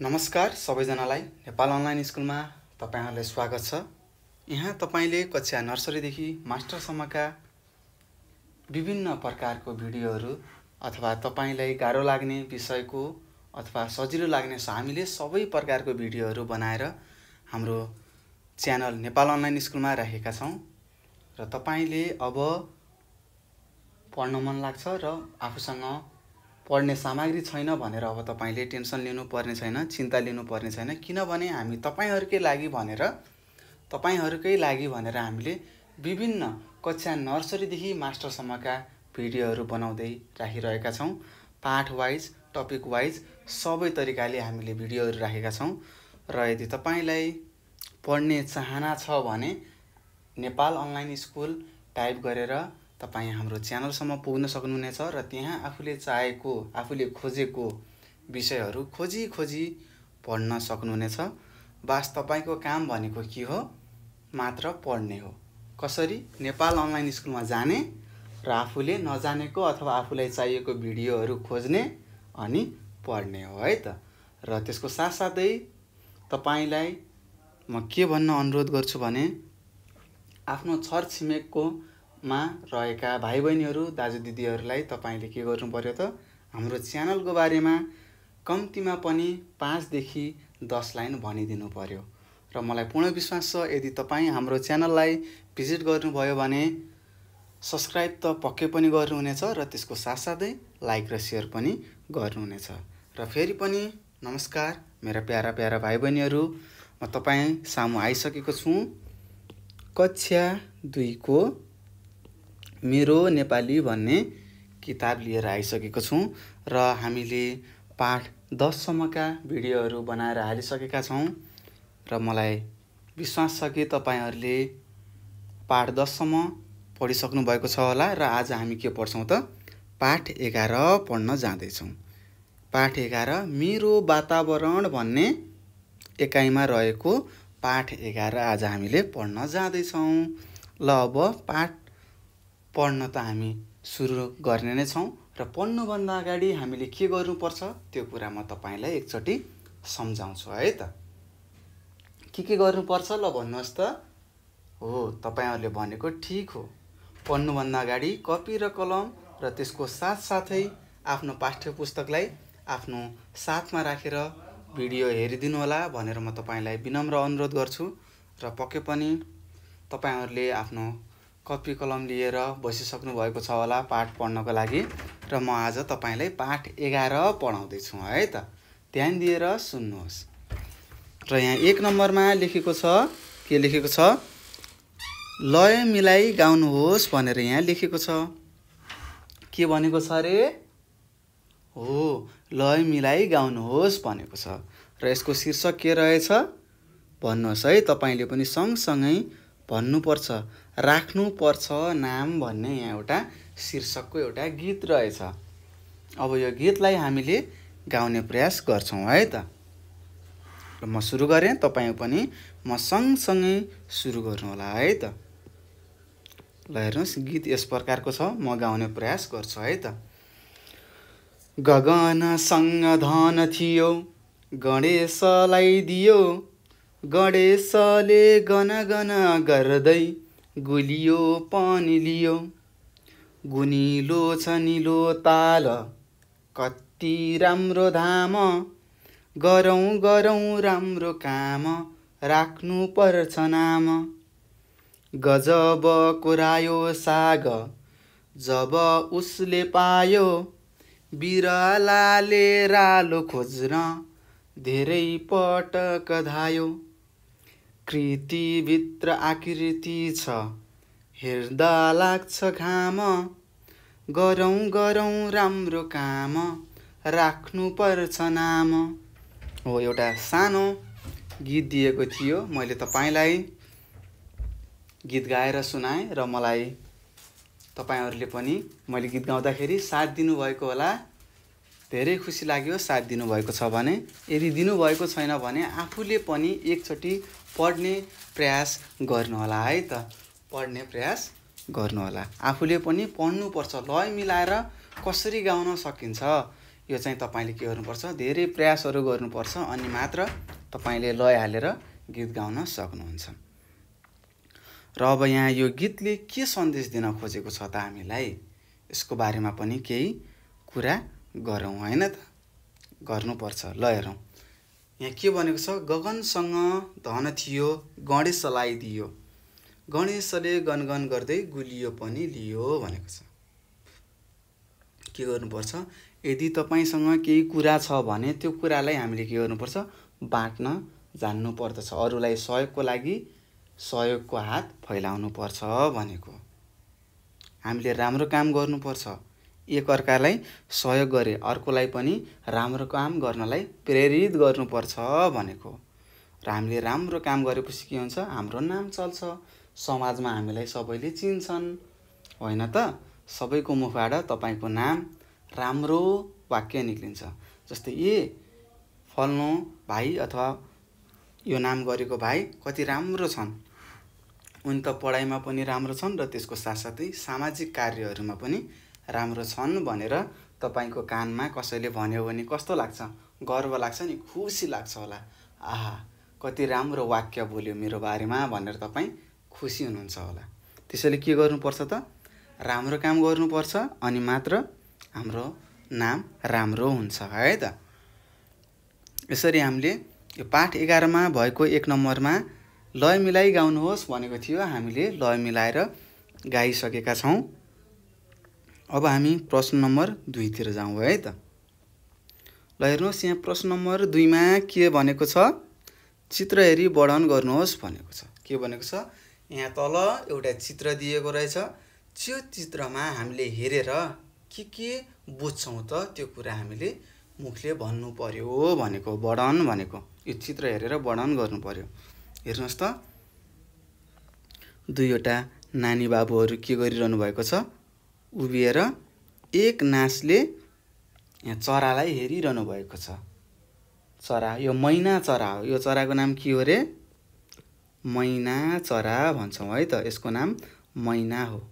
नमस्कार सबैजनालाई नेपाल अनलाइन स्कुलमा तपाईँहरूलाई स्वागत छ। यहाँ तपाईँले कक्षा नर्सरीदेखि मास्टरसम्मका विभिन्न प्रकारको भिडियोहरू अथवा तपाईँलाई गाह्रो लाग्ने विषयको अथवा सजिलो लाग्ने हामीले सबै प्रकारको भिडियोहरू बनाएर हाम्रो च्यानल नेपाल अनलाइन स्कुलमा राखेका छौँ। र तपाईँले अब पढ्न मन लाग्छ र आफूसँग पढ्ने सामग्री छैन भनेर अब तपाईँले टेन्सन लिनुपर्ने छैन चिन्ता लिनुपर्ने छैन किनभने हामी तपाईँहरूकै लागि भनेर तपाईँहरूकै लागि भनेर हामीले विभिन्न कक्षा नर्सरीदेखि मास्टरसम्मका भिडियोहरू बनाउँदै राखिरहेका छौँ। पाठ वाइज टपिक वाइज सबै तरिकाले हामीले भिडियोहरू राखेका छौँ। र यदि तपाईँलाई पढ्ने चाहना छ भने नेपाल अनलाइन स्कुल टाइप गरेर तपाईँ हाम्रो च्यानलसम्म पुग्न सक्नुहुनेछ र त्यहाँ आफूले चाहेको आफूले खोजेको विषयहरू खोजी खोजी पढ्न सक्नुहुनेछ। बास तपाईँको काम भनेको के हो? मात्र पढ्ने हो। कसरी? नेपाल अनलाइन स्कुलमा जाने र आफूले नजानेको अथवा आफूलाई चाहिएको भिडियोहरू खोज्ने अनि पढ्ने हो है त? र त्यसको साथसाथै तपाईँलाई म के भन्न अनुरोध गर्छु भने आफ्नो छर छिमेककोमा रहेका भाइ बहिनीहरू दाजु दिदीहरूलाई तपाईँले के गर्नु पर्यो त? हाम्रो च्यानलको बारेमा कम्तीमा पनि पाँचदेखि दस लाइन भनिदिनु पर्यो र मलाई पूर्ण विश्वास छ यदि तपाईँ हाम्रो च्यानललाई भिजिट गर्नुभयो भने सब्सक्राइब त पक्कै पनि गर्नुहुनेछ र त्यसको साथसाथै लाइक र सेयर पनि गर्नुहुनेछ। र फेरि पनि नमस्कार मेरा प्यारा प्यारा भाइ बहिनीहरू म तपाईँ सामु आइसकेको छु। कक्षा दुईको मेरो नेपाली भन्ने किताब लिएर आइसकेको छौँ र हामीले पाठ दससम्मका भिडियोहरू बनाएर हालिसकेका छौँ र मलाई विश्वास छ कि तपाईँहरूले पाठ दससम्म पढिसक्नु भएको छ होला र आज हामी के पढ्छौँ त? पाठ एघार पढ्न जाँदैछौँ। पाठ एघार मेरो वातावरण भन्ने एकाइमा रहेको पाठ एघार आज हामीले पढ्न जाँदैछौँ। ल अब पाठ पढ्न त हामी सुरु गर्ने नै छौँ र पढ्नुभन्दा अगाडि हामीले के गर्नुपर्छ त्यो कुरा म तपाईँलाई एकचोटि सम्झाउँछु है त। के के गर्नुपर्छ ल भन्नुहोस् त। हो तपाईँहरूले भनेको ठिक हो। पढ्नुभन्दा अगाडि कपी र कलम र त्यसको साथसाथै आफ्नो पाठ्य पुस्तकलाई आफ्नो साथमा राखेर भिडियो हेरिदिनु होला भनेर म तपाईँलाई विनम्र अनुरोध गर्छु। र पक्कै पनि तपाईँहरूले आफ्नो कपी कलम लिएर बसिसक्नु भएको छ होला पाठ पढ्नको लागि र म आज तपाईँलाई पाठ एघार पढाउँदैछु है त। ध्यान दिएर सुन्नुहोस्। र यहाँ एक नम्बरमा लेखेको छ के लेखेको छ? लय मिलाई गाउनुहोस् भनेर यहाँ लेखेको छ। के भनेको छ अरे हो लय मिलाई गाउनुहोस् भनेको छ। र यसको शीर्षक के रहेछ? भन्नुहोस् है तपाईँले पनि सँगसँगै भन्नुपर्छ। राख्नुपर्छ नाम भन्ने यहाँ एउटा शीर्षकको एउटा गीत रहेछ। अब यो गीतलाई हामीले गाउने प्रयास गर्छौँ है त? म सुरु गरेँ तपाईँ पनि म सँगसँगै सुरु गर्नुहोला है त? ल हेर्नुहोस् गीत यस प्रकारको छ म गाउने प्रयास गर्छु है त? गगनसँग धन थियो गणेशलाई दियो गणेशले गन गन गर्दै गुलियो पनि लियो गुनिलो छ निलो ताल। कति राम्रो धाम। गरौँ गरौँ राम्रो काम। राख्नु पर्छ नाम। गजब कुरायो साग। जब उसले पायो बिरालाले रालो खोज्न धेरै पटक धायो। कृतिभित्र आकृति छ। हेर्दा लाग्छ घाम। गरौँ गरौँ राम्रो काम। राख्नु पर्छ नाम। हो एउटा सानो गीत दिएको थियो। मैले तपाईँलाई गीत गाएर सुनाएँ र मलाई तपाईँहरूले पनि मैले गीत गाउँदाखेरि साथ दिनुभएको होला। धेरै खुसी लाग्यो साथ दिनुभएको छ भने। यदि दिनुभएको छैन भने आफूले पनि एकचोटि पढ्ने प्रयास गर्नुहोला है त? पढ्ने प्रयास गर्नुहोला। आफूले पनि पढ्नुपर्छ लय मिलाएर कसरी गाउन सकिन्छ? यो चाहिँ तपाईँले के गर्नुपर्छ? धेरै प्रयासहरू गर्नुपर्छ अनि मात्र तपाईँले लय हालेर गीत गाउन सक्नुहुन्छ। र अब यहाँ यो गीतले के सन्देश दिन खोजेको छ त हामीलाई? यसको बारेमा पनि केही कुरा गरौँ होइन त? गर्नुपर्छ ल हेरौँ यहाँ के भनेको छ? गगनसँग धन थियो गणेशलाई दियो। गणेशले गनगन गर्दै गुलियो पनि लियो भनेको छ। के गर्नुपर्छ? यदि तपाईँसँग केही कुरा छ भने त्यो कुरालाई हामीले के गर्नुपर्छ? बाँड्न जान्नु पर्दछ अरूलाई सहयोगको लागि सहयोगको हात फैलाउनु पर्छ भनेको। हामीले राम्रो काम गर्नुपर्छ। एकअर्कालाई सहयोग गरे अर्कोलाई पनि राम्रो काम गर्नलाई प्रेरित गर्नुपर्छ भनेको। र हामीले राम्रो काम गरेपछि के हुन्छ? हाम्रो नाम चल्छ। समाजमा हामीलाई सबैले चिन्छन्। होइन त? सबैको मुखबाट तपाईँको नाम राम्रो वाक्य निक्लिन्छ। जस्तै ए फल्नु भाइ अथवा यो नाम गरेको भाइ कति राम्रो छन्। उनी त पढाइमा पनि राम्रो छन् र त्यसको साथसाथै सामाजिक कार्यहरूमा पनि राम्रो छन् भनेर तपाईँको कानमा कसैले भन्यो भने कस्तो लाग्छ? गर्व लाग्छ नि खुसी लाग्छ होला। आहा कति राम्रो वाक्य बोल्यो मेरो बारेमा भनेर तपाईँ खुसी हुनुहुन्छ होला। त्यसैले के गर्नुपर्छ त? राम्रो काम गर्नुपर्छ अनि मात्र हाम्रो नाम राम्रो हुन्छ है त? यसरी हामीले यो पाठ एघारमा भएको एक नम्बरमा लय मिलाइ गाउनुहोस् भनेको थियो। हामीले लय मिलाएर गाइसकेका छौँ। अब हामी प्रश्न नम्बर दुईतिर जाउँ है त। ल हेर्नुहोस् यहाँ प्रश्न नम्बर दुईमा के भनेको छ? चित्र हेरी वर्णन गर्नुहोस् भनेको छ। के भनेको छ? यहाँ तल एउटा चित्र दिएको रहेछ। त्यो चित्रमा हामीले हेरेर के के बुझ्छौँ त त्यो कुरा हामीले मुखले भन्नु पर्यो भनेको वर्णन भनेको। यो चित्र हेरेर वर्णन गर्नु पर्यो। हेर्नुहोस् त। दुईवटा नानी बाबुहरू के गरिरहनु भएको छ? उभिएर एक नाचले यहाँ चरालाई हेरिरहनु भएको छ। चरा यो मैना चरा हो। यो चराको नाम के हो अरे मैना चरा भन्छौँ है त। यसको नाम मैना हो।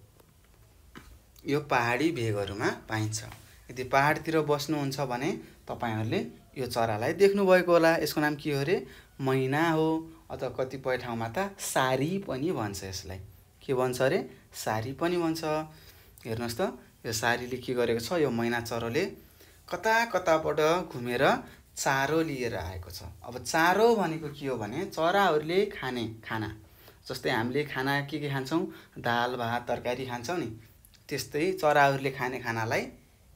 यो पहाडी भेगहरूमा पाइन्छ। यदि पहाडतिर बस्नुहुन्छ भने तपाईँहरूले यो चरालाई देख्नुभएको होला। यसको नाम के हो अरे मैना हो। अथवा कतिपय ठाउँमा त सारी पनि भन्छ यसलाई। के भन्छ अरे सारी पनि भन्छ। हेर्नुहोस् त यो सारीले के गरेको छ यो मैना चरोले कता कताबाट घुमेर चारो लिएर आएको छ। अब चारो भनेको के हो भने चराहरूले खाने खाना। जस्तै हामीले खाना के के खान्छौँ? दाल भात तरकारी खान्छौँ नि। त्यस्तै चराहरूले खाने खानालाई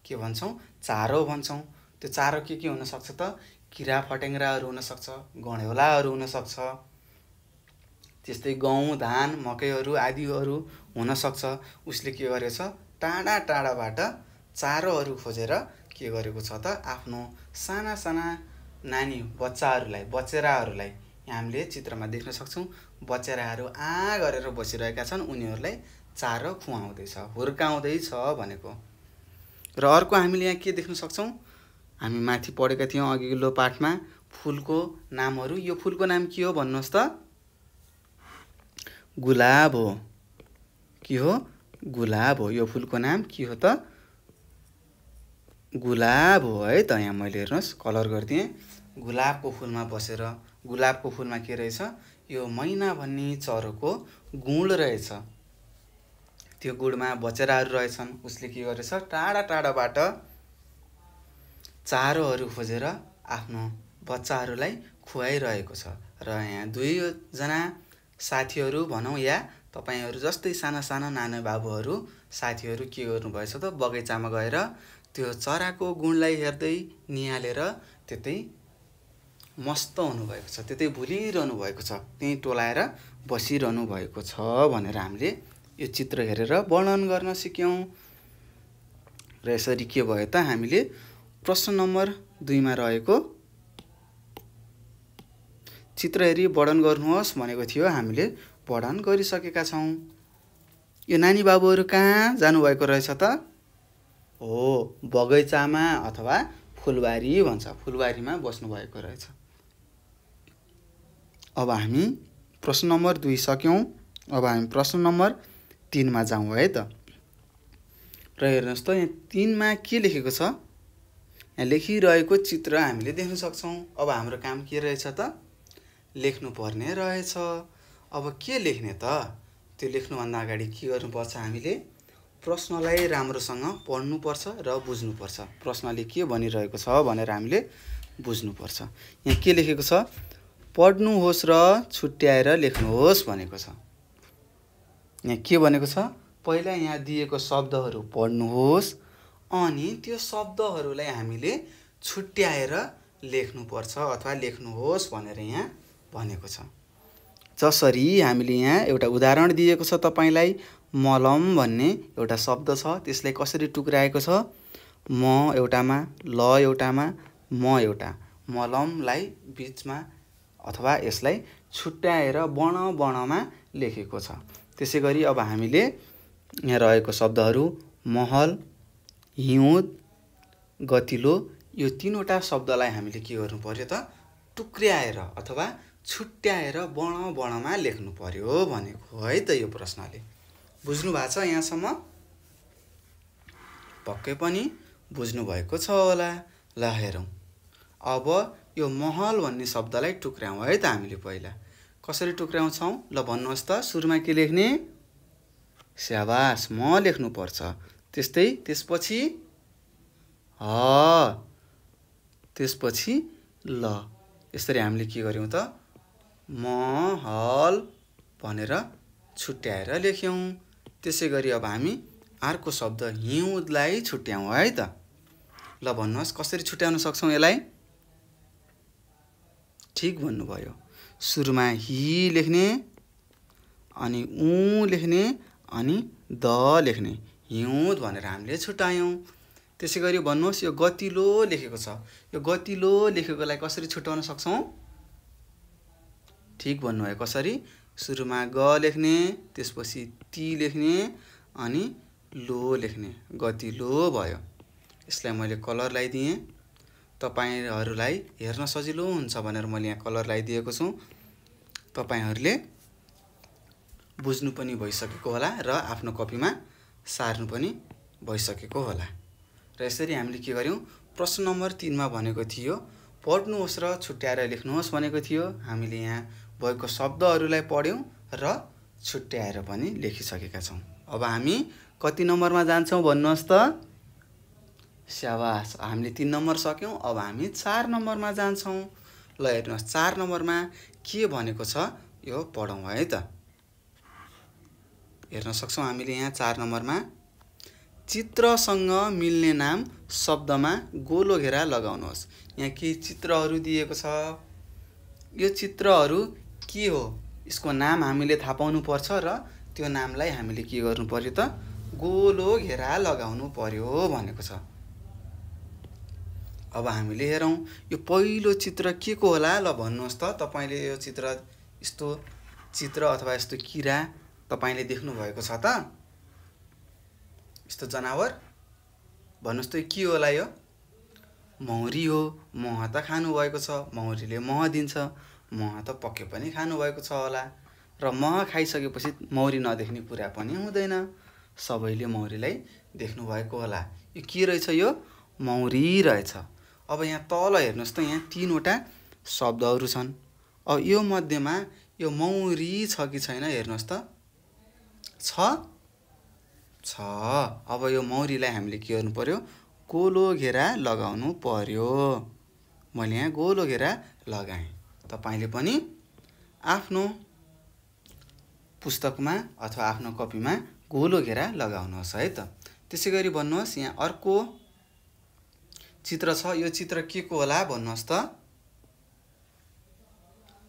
के भन्छौँ? चारो भन्छौँ। त्यो चारो के के हुनसक्छ त? किरा फटेङ्ग्राहरू हुनसक्छ गँडेउलाहरू हुनसक्छ। त्यस्तै गहुँ धान मकैहरू आदिहरू हुनसक्छ। उसले के गरेको छ टाढा टाढाबाट चारोहरू खोजेर के गरेको छ त? आफ्नो साना साना नानी बच्चाहरूलाई बचेराहरूलाई हामीले चित्रमा देख्न सक्छौँ। बचेराहरू आ गरेर बसिरहेका छन्। उनीहरूलाई चारो खुवाउँदैछ हुर्काउँदैछ भनेको। र अर्को हामीले यहाँ के देख्न सक्छौँ? हामी माथि पढेका थियौँ अघिल्लो पाठमा फुलको नामहरू। यो फुलको नाम के हो भन्नुहोस् त? गुलाब हो। के हो? गुलाब हो। यो फुलको नाम के हो त? गुलाब हो है त यहाँ मैले हेर्नुहोस् कलर गरिदिएँ। गुलाबको फुलमा बसेर गुलाबको फुलमा के रहेछ? यो मैना भन्ने चरोको गुण रहेछ। त्यो गुडमा बचेराहरू रहेछन्। उसले के गरेछ? टाढा टाढाबाट चारोहरू खोजेर आफ्नो बच्चाहरूलाई खुवाइरहेको छ। र यहाँ दुईजना साथीहरू भनौँ या तपाईँहरू जस्तै साना साना नाना बाबुहरू साथीहरू के गर्नुभएछ त? बगैँचामा गएर त्यो चराको गुणलाई हेर्दै निहालेर त्यतै मस्त हुनुभएको छ त्यतै भुलिरहनु भएको छ त्यहीँ टोलाएर बसिरहनु भएको छ भनेर हामीले यो चित्र हेरेर वर्णन गर्न सिक्यौँ। र यसरी के भयो त? हामीले प्रश्न नम्बर दुईमा रहेको चित्र हेरी वर्णन गर्नुहोस् भनेको थियो हामीले पढन गरिसकेका छौँ। यो नानी बाबुहरू कहाँ जानुभएको रहेछ त? हो बगैँचामा अथवा फुलबारी भन्छ फुलबारीमा बस्नुभएको रहेछ। अब हामी प्रश्न नम्बर दुई सक्यौँ। अब हामी प्रश्न नम्बर तिनमा जाउँ है त। र हेर्नुहोस् त यहाँ तिनमा के लेखेको छ? यहाँ लेखिरहेको चित्र हामीले देख्न सक्छौँ। अब हाम्रो काम के रहेछ त? लेख्नुपर्ने रहेछ। अब के लेख्ने त? त्यो लेख्नुभन्दा अगाडि के गर्नुपर्छ हामीले? प्रश्नलाई राम्रोसँग पढ्नुपर्छ र बुझ्नुपर्छ। प्रश्नले के भनिरहेको छ भनेर हामीले बुझ्नुपर्छ। यहाँ के लेखेको छ? पढ्नुहोस् र छुट्याएर लेख्नुहोस् भनेको छ। यहाँ के भनेको छ? पहिला यहाँ दिएको शब्दहरू पढ्नुहोस् अनि त्यो शब्दहरूलाई हामीले छुट्याएर लेख्नुपर्छ अथवा लेख्नुहोस् भनेर यहाँ भनेको छ। जसरी हामीले यहाँ एउटा उदाहरण दिएको छ तपाईँलाई मलम भन्ने एउटा शब्द छ त्यसलाई कसरी टुक्राएको छ? म एउटामा ल एउटामा म एउटा। मलमलाई बिचमा अथवा यसलाई छुट्याएर बण बणमा लेखेको छ। त्यसै गरी अब हामीले यहाँ रहेको शब्दहरू महल हिउँद गतिलो यो तिनवटा शब्दलाई हामीले के गर्नु पर्यो त? टुक्र्याएर अथवा छुट्याएर बण बणमा लेख्नु पर्यो भनेको है त यो प्रश्नले। बुझ्नु भएको छ यहाँसम्म? पक्कै पनि बुझ्नुभएको छ होला। ल हेरौँ। अब यो महल भन्ने शब्दलाई टुक्र्याउँ है त हामीले पहिला। कसरी टुक्र्याउँछौँ? ल भन्नुहोस् त सुरुमा के लेख्ने? स्याबास म लेख्नुपर्छ। त्यस्तै त्यसपछि? ह त्यसपछि ल। यसरी हामीले के गर्यौँ त? म हल भनेर छुट्याएर लेख्यौँ। त्यसै गरी अब हामी अर्को शब्द हिउँदलाई छुट्याउँ है त। ल भन्नुहोस् कसरी छुट्याउन सक्छौँ यसलाई? ठिक भन्नुभयो। सुरुमा हि लेख्ने अनि उ लेख्ने अनि द लेख्ने। हिउँद भनेर हामीले छुट्यायौँ। त्यसै गरी भन्नुहोस् यो गतिलो लेखेको छ। यो गतिलो लेखेकोलाई कसरी छुट्याउन सक्छौँ? ठिक भन्नुभयो। कसरी? सुरुमा ग लेख्ने त्यसपछि ती लेख्ने अनि लो लेख्ने। गतिलो भयो। यसलाई मैले कलर लगाइदिएँ तपाईँहरूलाई हेर्न सजिलो हुन्छ भनेर मैले यहाँ कलर लगाइदिएको छु। तपाईँहरूले बुझ्नु पनि भइसकेको होला र आफ्नो कपीमा सार्नु पनि भइसकेको होला। र यसरी हामीले के गर्यौँ प्रश्न नम्बर तिनमा भनेको थियो पढ्नुहोस् र छुट्याएर लेख्नुहोस् भनेको थियो। हामीले यहाँ भएको शब्दहरूलाई पढ्यौँ र छुट्याएर पनि लेखिसकेका छौँ। अब हामी कति नम्बरमा जान्छौँ भन्नुहोस् त? स्याबास हामीले तिन नम्बर सक्यौँ अब हामी चार नम्बरमा जान्छौँ। ल हेर्नुहोस् चार नम्बरमा के भनेको छ यो पढौँ है त। हेर्न सक्छौँ हामीले यहाँ चार नम्बरमा। चित्रसँग मिल्ने नाम शब्दमा गोलो घेरा लगाउनुहोस्। यहाँ केही चित्रहरू दिएको छ? यो चित्रहरू के हो? यसको नाम हामीले थाहा पाउनु पर्छ र त्यो नामलाई हामीले के गर्नु पर्यो त? गोलो घेरा लगाउनु पर्यो भनेको छ। अब हामीले हेरौँ यो पहिलो चित्र के को होला? ल भन्नुहोस् त। तपाईँले यो चित्र यस्तो चित्र अथवा यस्तो किरा तपाईँले देख्नुभएको छ त? यस्तो जनावर? भन्नुहोस् त के होला यो? मौरी हो। मह त खानुभएको छ। मौरीले मह दिन्छ। मह त पक्कै पनि खानुभएको छ होला। र मह खाइसकेपछि मौरी नदेख्ने कुरा पनि हुँदैन। सबैले मौरीलाई देख्नुभएको होला। यो के रहेछ यो? मौरी रहेछ। अब यहाँ तल हेर्नुहोस् त यहाँ तिनवटा शब्दहरू छन्। अब यो मध्येमा यो मौरी छ कि छैन हेर्नुहोस् त। छ। छ। अब यो मौरीलाई हामीले के गर्नु पर्यो गोलो घेरा लगाउनु पर्यो मैले यहाँ गोलो घेरा लगाएँ। तपाईँले पनि आफ्नो पुस्तकमा अथवा आफ्नो कपीमा गोलो घेरा लगाउनुहोस् है त। त्यसै गरी भन्नुहोस् यहाँ अर्को चित्र छ। यो चित्र के को होला भन्नुहोस् त।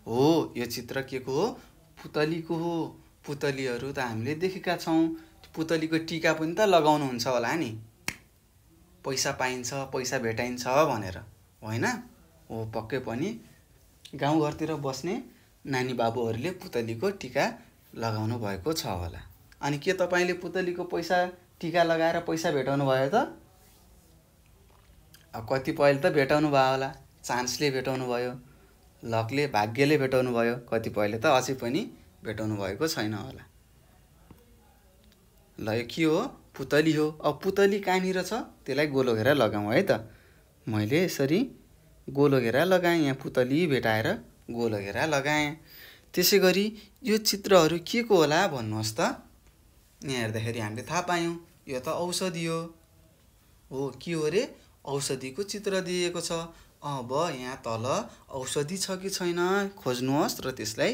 हो यो चित्र के को हो? पुतलीको हो। पुतलीहरू त हामीले देखेका छौँ। पुतलीको टिका पनि त लगाउनुहुन्छ होला नि। पैसा पाइन्छ पैसा भेटाइन्छ भनेर। होइन? हो पक्कै पनि। गाउँघरतिर बस्ने नानी बाबुहरूले पुतलीको टिका लगाउनु भएको छ होला। अनि के तपाईँले पुतलीको पैसा टिका लगाएर पैसा भेटाउनु भयो त? कतिपयले त भेटाउनु भयो होला। चान्सले भेटाउनु भयो लकले भाग्यले भेटाउनु भयो कतिपयले त अझै पनि भेटाउनु भएको छैन होला। ल यो के हो? पुतली हो। अब पुतली कहाँनिर छ? त्यसलाई गोलो घेरा लगाउँ है त। मैले यसरी गोलो घेरा लगाएँ यहाँ पुतली भेटाएर गोलो घेरा लगाएँ। त्यसै गरी यो चित्रहरू के को होला भन्नुहोस् त। यहाँ हेर्दाखेरि हामीले थाहा पायौँ यो त औषधि हो। हो के हो अरे औषधिको चित्र दिएको छ। अब यहाँ तल औषधि छ कि छैन खोज्नुहोस् र त्यसलाई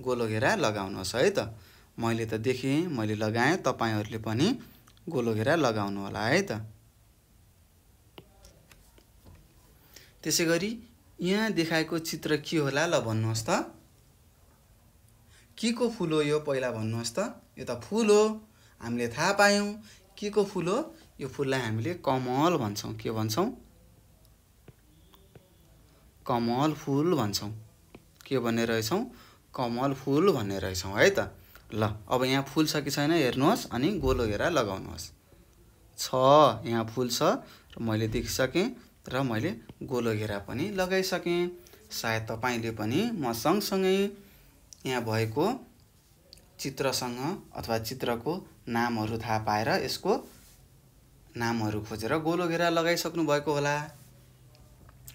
गोलो घेरा लगाउनुहोस् है त। मैले त देखेँ मैले लगाएँ तपाईँहरूले पनि गोलो घेरा लगाउनु होला है त। त्यसै गरी यहाँ देखाएको चित्र के होला ल भन्नुहोस् त। के को फुल हो यो पहिला भन्नुहोस् त। यो त फुल हो। हामीले थाहा पायौँ के को फुल हो। यो फुललाई हामीले कमल भन्छौँ। के भन्छौँ? कमल फुल भन्छौँ। के भन्ने रहेछौँ? कमल फुल भन्ने रहेछौँ है त। ल अब यहाँ फुल छ कि छैन हेर्नुहोस् अनि गोलो घेरा लगाउनुहोस्। छ यहाँ फुल छ। र मैले देखिसकेँ र मैले गोलो घेरा पनि लगाइसकेँ। सायद तपाईँले पनि म सँगसँगै यहाँ भएको चित्रसँग अथवा चित्रको नामहरू थाहा पाएर यसको नामहरू खोजेर गोलो घेरा लगाइसक्नु भएको होला।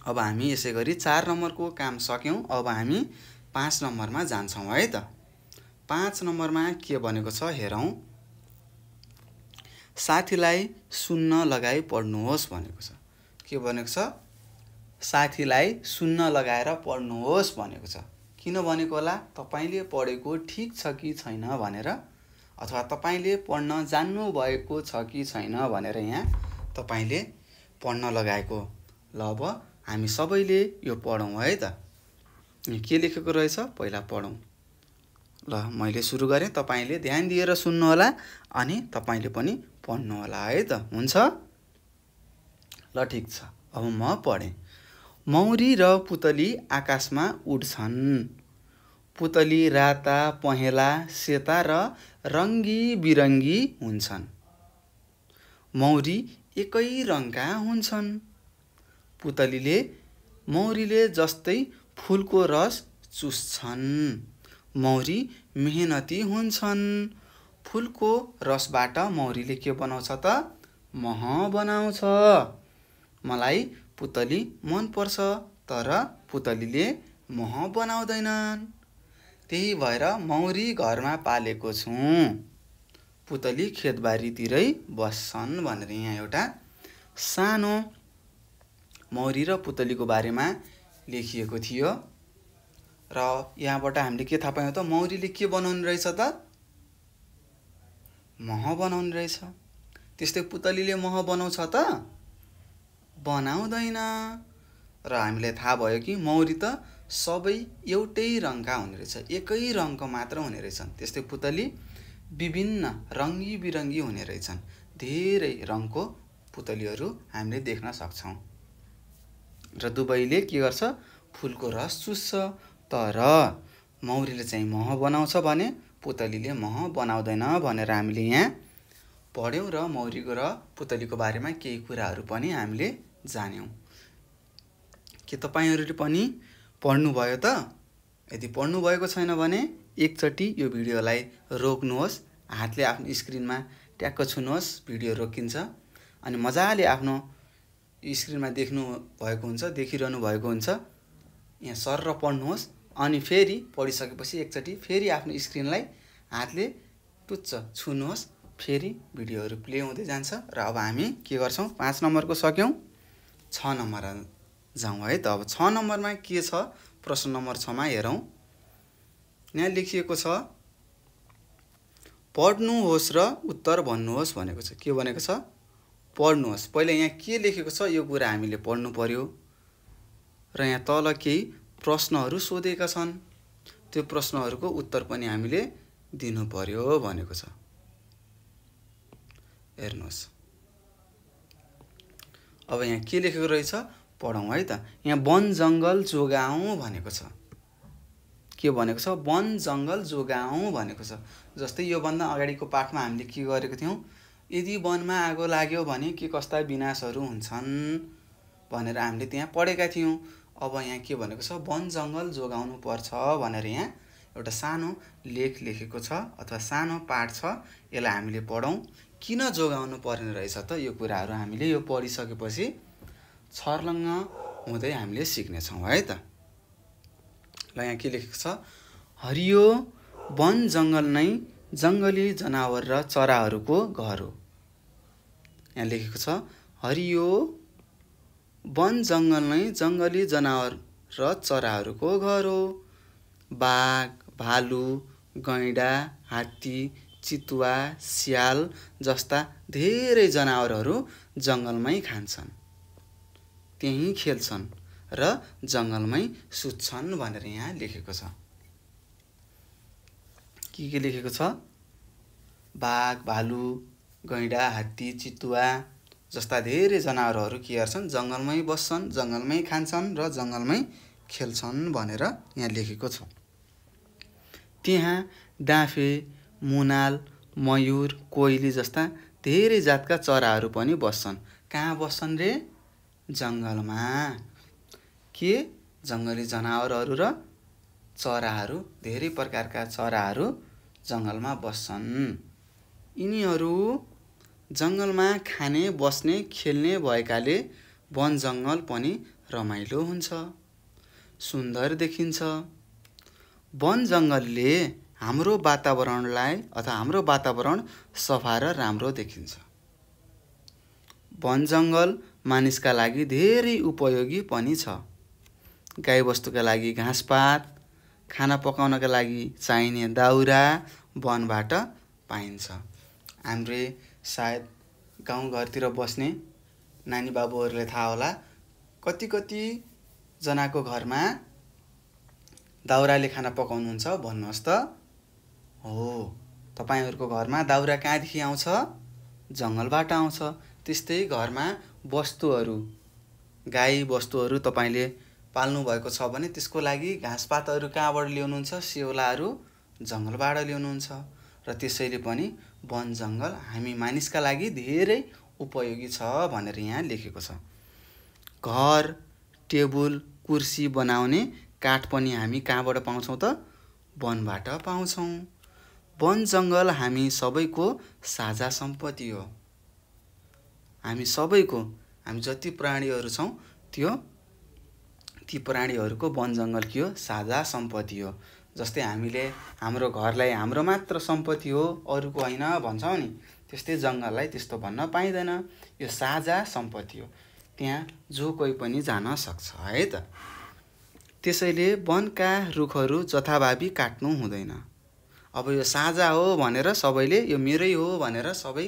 अब हामी यसै गरी चार नम्बरको काम सक्यौँ। अब हामी पाँच नम्बरमा जान्छौँ है त। पाँच नम्बरमा के भनेको छ हेरौँ। साथीलाई सुन्न लगाई पढ्नुहोस् भनेको छ। के भनेको छ? साथीलाई सुन्न लगाएर पढ्नुहोस् भनेको छ। किन भनेको होला? तपाईँले पढेको ठिक छ कि छैन भनेर अथवा तपाईँले पढ्न जान्नुभएको छ कि छैन भनेर यहाँ तपाईँले पढ्न लगाएको। ल अब हामी सबैले यो पढौँ है त। के लेखेको रहेछ? पहिला पढौँ। ल मैले सुरु गरेँ। तपाईँले ध्यान दिएर सुन्नुहोला अनि तपाईँले पनि पढ्नुहोला है त। हुन्छ? ल ठिक छ। अब म पढेँ। मौरी र पुतली आकाशमा उड्छन् पुतली राता पहेँला सेता र रङ्गी बिरङ्गी हुन्छन्। मौरी एकै रङका हुन्छन्। पुतलीले मौरीले जस्तै फुलको रस चुस्छन्। मौरी मेहनती हुन्छन्। फुलको रसबाट मौरीले के बनाउँछ त? मह बनाउँछ। मलाई पुतली मनपर्छ तर पुतलीले मह बनाउँदैनन्। त्यही भएर मौरी घरमा पालेको छु। पुतली खेतबारीतिरै बस्छन् भनेर यहाँ एउटा सानो मौरी र पुतलीको बारेमा लेखिएको थियो। र यहाँबाट हामीले के थाहा पायौँ त मौरीले के बनाउने रहेछ त? मह बनाउने रहेछ। त्यस्तै पुतलीले मह बनाउँछ त? बनाउँदैन। र हामीलाई थाहा भयो कि मौरी त सबै एउटै रङका हुने रहेछ एकै रङको मात्र हुने रहेछन्। त्यस्तै पुतली विभिन्न रङ्गी बिरङ्गी हुने रहेछन्। धेरै रङको पुतलीहरू हामीले देख्न सक्छौँ। र दुवैले के गर्छ? फुलको रस चुस्छ। तर मौरीले चाहिँ मह बनाउँछ भने पुतलीले मह बनाउँदैन भनेर हामीले यहाँ पढ्यौँ र मौरीको र पुतलीको बारेमा केही कुराहरू पनि हामीले जान्यौँ। के तपाईँहरूले पनि पढ्नुभयो त? यदि पढ्नुभएको छैन भने एकचोटि यो भिडियोलाई रोक्नुहोस् हातले आफ्नो स्क्रिनमा ट्याक्क छुनुहोस् भिडियो रोकिन्छ। अनि मजाले आफ्नो स्क्रिनमा देख्नु भएको हुन्छ देखिरहनु भएको हुन्छ। यहाँ सर र पढ्नुहोस् अनि फेरि पढिसकेपछि एकचोटि फेरि आफ्नो स्क्रिनलाई हातले टुच्च छुनुहोस् फेरि भिडियोहरू प्ले हुँदै जान्छ। र अब हामी के गर्छौँ? पाँच नम्बरको सक्यौँ। छ नम्बर जाउँ है त। अब छ नम्बरमा के छ? प्रश्न नम्बर छमा हेरौँ। यहाँ लेखिएको छ पढ्नुहोस् र उत्तर भन्नुहोस् भनेको छ। के भनेको छ? पढ्नुहोस्। पहिला यहाँ के लेखेको छ? यो कुरा हामीले पढ्नु पर्यो। र यहाँ तल केही प्रश्नहरू सोधेका छन्। त्यो प्रश्नहरूको उत्तर पनि हामीले दिनु पर्यो भनेको छ। हेर्नुहोस्। अब यहाँ के लेखेको रहेछ? पढौँ है त। यहाँ वन जङ्गल जोगाउँ भनेको छ। के भनेको छ? वन जङ्गल जोगाउँ भनेको छ। जस्तै योभन्दा अगाडिको पाठमा हामीले के गरेको थियौँ? यदि वनमा आगो लाग्यो भने के कस्ता विनाशहरू हुन्छन् भनेर हामीले त्यहाँ पढेका थियौँ। अब यहाँ के भनेको छ? वन जङ्गल जोगाउनु पर्छ भनेर यहाँ एउटा सानो लेख लेखेको छ अथवा सानो पाठ छ। यसलाई हामीले पढौँ। किन जोगाउनु पर्ने रहेछ त यो कुराहरू हामीले यो पढिसकेपछि छर्लङ्ग हुँदै हामीले सिक्नेछौँ है त। ल यहाँ के लेखेको छ? हरियो वन जङ्गल नै जङ्गली जनावर र चराहरूको घर हो। यहाँ लेखेको छ हरियो वन जङ्गल नै जङ्गली जनावर र चराहरूको घर हो। बाघ भालु गैँडा हात्ती चितुवा स्याल जस्ता धेरै जनावरहरू जङ्गलमै खान्छन्। त्यहीँ खेल्छन् र जङ्गलमै सुत्छन् भनेर यहाँ लेखेको छ। के के लेखेको छ? बाघ भालु गैँडा हात्ती चितुवा जस्ता धेरै जनावरहरू के गर्छन् जङ्गलमै बस्छन् जङ्गलमै खान्छन् र जङ्गलमै खेल्छन् भनेर यहाँ लेखेको छ। त्यहाँ डाँफे मुनाल मयुर कोइली जस्ता धेरै जातका चराहरू पनि बस्छन्। कहाँ बस्छन् रे? जङ्गलमा। के? जङ्गली जनावरहरू र चराहरू धेरै प्रकारका चराहरू जङ्गलमा बस्छन्। यिनीहरू जङ्गलमा खाने बस्ने खेल्ने भएकाले वन जङ्गल पनि रमाइलो हुन्छ। सुन्दर देखिन्छ। वन जङ्गलले हाम्रो वातावरणलाई अथवा हाम्रो वातावरण सफा र राम्रो देखिन्छ। वन जङ्गल मानिसका लागि धेरै उपयोगी पनि छ। गाईबस्तुका लागि घाँसपात खाना पकाउनका लागि चाहिने दाउरा वनबाट पाइन्छ। हाम्रो सायद गाउँघरतिर बस्ने नानी बाबुहरूले थाहा होला कति कतिजनाको घरमा दाउराले खाना पकाउनुहुन्छ भन्नुहोस् त। हो तपाईँहरूको घरमा दाउरा कहाँदेखि आउँछ? जङ्गलबाट आउँछ। त्यस्तै घरमा वस्तुहरू गाई वस्तुहरू तपाईँले पाल्नुभएको छ भने त्यसको लागि घाँसपातहरू कहाँबाट ल्याउनुहुन्छ? सिउलाहरू जङ्गलबाट ल्याउनुहुन्छ। र त्यसैले पनि वन जङ्गल हामी मानिसका लागि धेरै उपयोगी छ भनेर यहाँ लेखेको छ। घर टेबुल कुर्सी बनाउने काठ पनि हामी कहाँबाट पाउँछौँ त? वनबाट पाउँछौँ। वन जङ्गल हामी सबैको साझा सम्पत्ति हो। हामी सबैको हामी जति प्राणीहरू छौँ त्यो ती प्राणीहरूको वन जङ्गल के हो? साझा सम्पत्ति हो। जस्तै हामीले हाम्रो घरलाई हाम्रो मात्र सम्पत्ति हो अरूको होइन भन्छौँ नि। त्यस्तै जङ्गललाई त्यस्तो भन्न पाइँदैन। यो साझा सम्पत्ति हो। त्यहाँ जो कोही पनि जान सक्छ है त। त्यसैले वनका रुखहरू जथाभावी काट्नु हुँदैन। अब यो साझा हो भनेर सबैले यो मेरै हो भनेर सबै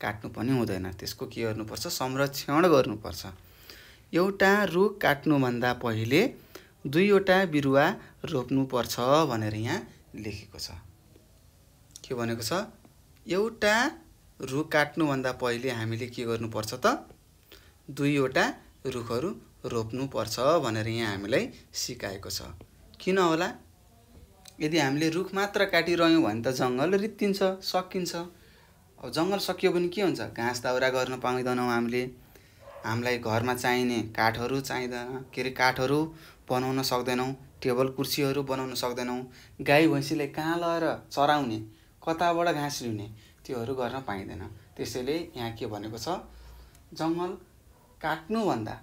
काट्नु पनि हुँदैन। त्यसको के गर्नुपर्छ? संरक्षण गर्नुपर्छ। एउटा रुख काट्नुभन्दा पहिले दुईवटा बिरुवा रोप्नुपर्छ भनेर यहाँ लेखेको छ। के भनेको छ? एउटा रुख काट्नुभन्दा पहिले हामीले के गर्नुपर्छ त? दुईवटा रुखहरू रोप्नुपर्छ भनेर यहाँ हामीलाई सिकाएको छ। किन होला? यदि हामीले रुख मात्र काटिरह्यौँ भने त जङ्गल रित्तिन्छ सकिन्छ। अब जङ्गल सकियो भने के हुन्छ? घाँस दाउरा गर्न पाउँदैनौँ हामीले। हामीलाई घरमा चाहिने काठहरू चाहिँदैन। के अरे काठहरू बनाउन सक्दैनौँ टेबल कुर्सीहरू बनाउन सक्दैनौँ। गाई भैँसीलाई कहाँ लगेर चराउने कताबाट घाँस ल्याउने त्योहरू गर्न पाइँदैन। त्यसैले यहाँ के भनेको छ? जङ्गल काट्नुभन्दा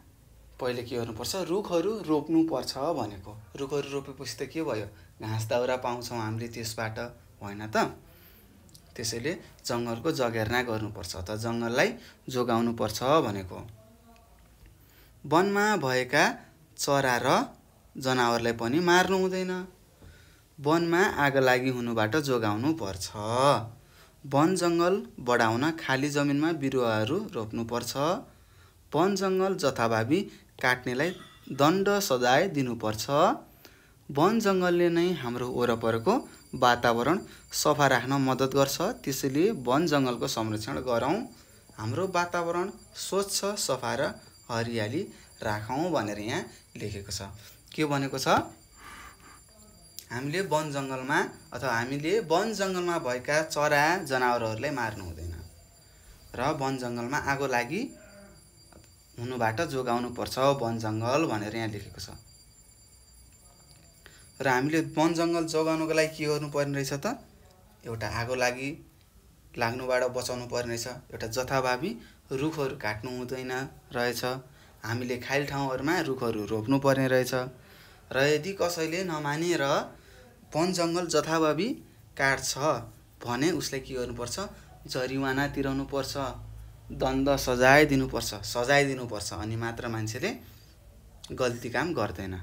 पहिले के गर्नुपर्छ? रुखहरू रोप्नुपर्छ भनेको। रुखहरू रोपेपछि त के भयो? घाँस दाउरा पाउँछौँ हामीले त्यसबाट होइन त? त्यसैले जङ्गलको जगेर्ना गर्नुपर्छ त जङ्गललाई जोगाउनुपर्छ भनेको। वनमा भएका चरा र जनावरलाई पनि मार्नु हुँदैन। वनमा आगो लागि हुनुबाट जोगाउनु पर्छ वन जङ्गल बढाउन खाली जमिनमा बिरुवाहरू रोप्नुपर्छ। वन जङ्गल जथाभावी काट्नेलाई दण्ड सजाय दिनुपर्छ। वन जङ्गलले नै हाम्रो वरपरको वातावरण सफा राख्न मद्दत गर्छ। त्यसैले वन जङ्गलको संरक्षण गरौँ। हाम्रो वातावरण स्वच्छ सफा र हरियाली राखौँ भनेर यहाँ लेखेको छ। के भनेको छ? हामीले वन जङ्गलमा अथवा हामीले वन जङ्गलमा भएका चरा जनावरहरूलाई मार्नु हुँदैन र वन जङ्गलमा आगो लागि हुनुबाट जोगाउनु पर्छ वन जङ्गल भनेर यहाँ लेखेको छ। र हामीले वन जङ्गल जोगाउनुको लागि के गर्नुपर्ने रहेछ त? एउटा आगो लागि लाग्नुबाट बचाउनु पर्ने रहेछ। एउटा जथाभावी रुखहरू काट्नु हुँदैन रहेछ। हामीले खाली ठाउँहरूमा रुखहरू रोप्नु पर्ने रहेछ। र यदि कसैले नमानेर वन जङ्गल जथाभावी काट्छ भने उसले के गर्नुपर्छ? जरिवाना तिराउनु पर्छ दण्ड सजाय दिनुपर्छ सजाय दिनुपर्छ अनि मात्र मान्छेले गल्ती काम गर्दैन।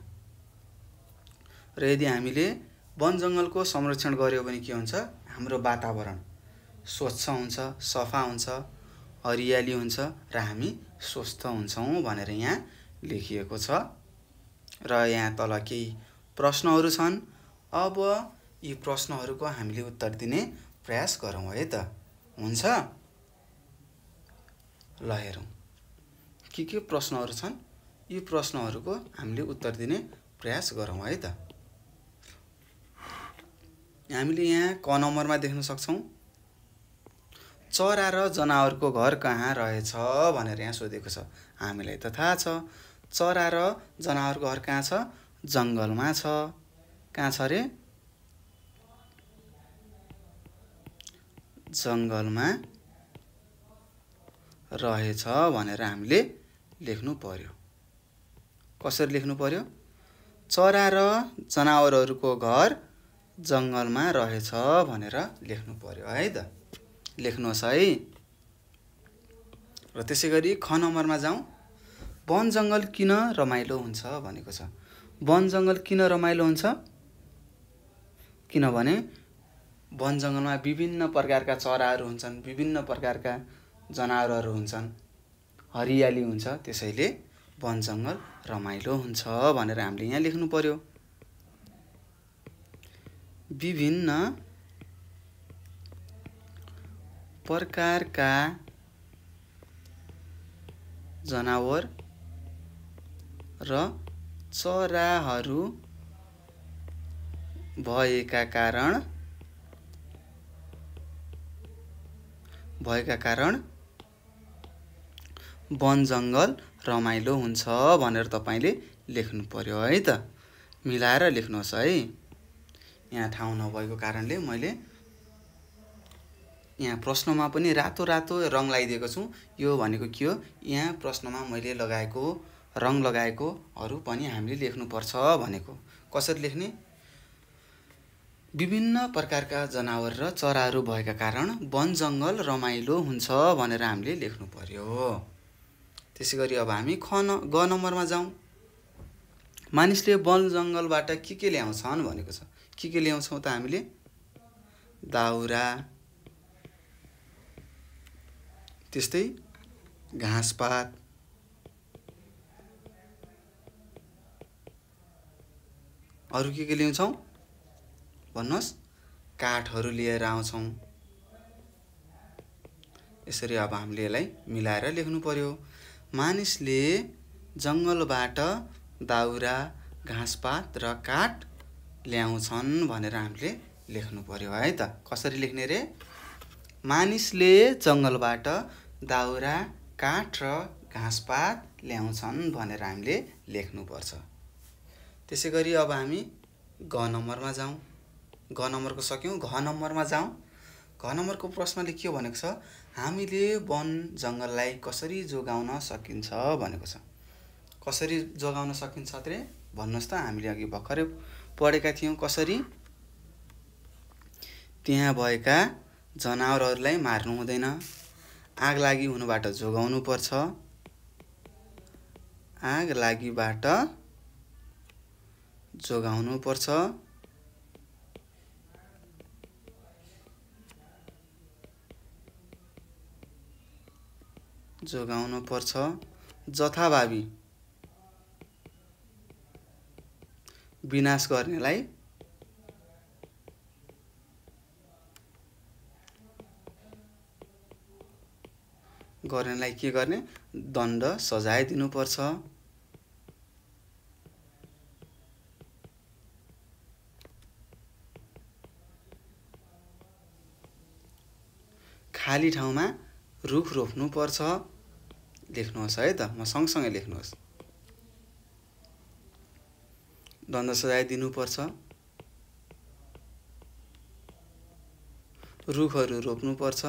र यदि हामीले वन जङ्गलको संरक्षण गऱ्यो भने के हुन्छ? हाम्रो वातावरण स्वच्छ हुन्छ सफा हुन्छ हरियाली हुन्छ र हामी स्वस्थ हुन्छौँ भनेर यहाँ लेखिएको छ। र यहाँ तल केही प्रश्नहरू छन्। अब यी प्रश्नहरूको हामीले उत्तर दिने प्रयास गरौँ है त। हुन्छ? ल हेरौँ। के के प्रश्नहरू छन्? यी प्रश्नहरूको हामीले उत्तर दिने प्रयास गरौँ है त। हामीले यहाँ क नम्बरमा देख्न सक्छौँ। चरा र जनावरको घर कहाँ रहेछ भनेर यहाँ सोधेको छ। हामीलाई त थाहा छ चरा र जनावरको घर कहाँ छ? जङ्गलमा छ। कहाँ छ अरे जङ्गलमा रहेछ भनेर हामीले लेख्नु पर्यो। कसरी लेख्नु पर्यो? चरा र जनावरहरूको घर जङ्गलमा रहेछ भनेर लेख्नु पर्यो है त? लेख्नुहोस् है। र त्यसै गरी ख नम्बरमा जाउँ। वन जङ्गल किन रमाइलो हुन्छ भनेको छ। वन जङ्गल किन रमाइलो हुन्छ? किनभने वन जङ्गलमा विभिन्न प्रकारका चराहरू हुन्छन् विभिन्न प्रकारका जनावरहरू हुन्छन्। हरियाली हुन्छ त्यसैले वन जङ्गल रमाइलो हुन्छ भनेर हामीले यहाँ लेख्नु पर्यो। विभिन्न प्रकारका जनावर र चराहरू भएका कारण भएका कारण वन जङ्गल रमाइलो हुन्छ भनेर तपाईँले लेख्नु पर्यो है त। मिलाएर लेख्नुहोस् है। यहाँ ठाउँ नभएको कारणले मैले यहाँ प्रश्नमा पनि रातो रातो रङ लगाइदिएको छु। यो भनेको के हो? यहाँ प्रश्नमा मैले लगाएको रङ लगाएकोहरू पनि हामीले लेख्नुपर्छ भनेको। कसरी लेख्ने? विभिन्न प्रकारका जनावर र चराहरू भएका कारण वन जङ्गल रमाइलो हुन्छ भनेर हामीले लेख्नु पर्यो त्यसै गरी अब हामी ख न ग नम्बरमा जाउँ। मानिसले वन जङ्गलबाट के के ल्याउँछन् भनेको छ। के के ल्याउँछौँ त हामीले? दाउरा त्यस्तै घाँसपात अरू के के ल्याउँछौँ? भन्नुहोस्। काठहरू लिएर आउँछौँ। यसरी अब हामीले यसलाई मिलाएर लेख्नु पर्यो। मानिसले जङ्गलबाट दाउरा घाँसपात र काठ ल्याउँछन् भनेर हामीले लेख्नु पर्यो है त? कसरी लेख्ने रे? मानिसले जङ्गलबाट दाउरा काठ र घाँसपात ल्याउँछन् भनेर हामीले लेख्नुपर्छ। त्यसै गरी अब हामी ग नम्बरमा जाउँ। ग नम्बरको सक्यौँ? घ नम्बरमा जाउँ। घ नम्बरको प्रश्नले के भनेको छ? हामीले वन जङ्गललाई कसरी जोगाउन सकिन्छ भनेको छ। कसरी जोगाउन सकिन्छ रे भन्नुहोस् त हामीले अघि भर्खरै पढेका थियौँ कसरी? त्यहाँ भएका जनावरहरूलाई मार्नु हुँदैन। आग लागि हुनुबाट जोगाउनु पर्छ आग लागिबाट जोगाउनु पर्छ जोगाउनु पर्छ जथाभावी विनाश गर्नेलाई गर्नेलाई के गर्ने? दण्ड सजाय दिनुपर्छ। खाली ठाउँमा रुख रोप्नुपर्छ। लेख्नुहोस् है त म सँगसँगै लेख्नुहोस्। दण्ड सजाय दिनुपर्छ। रुखहरू रोप्नुपर्छ।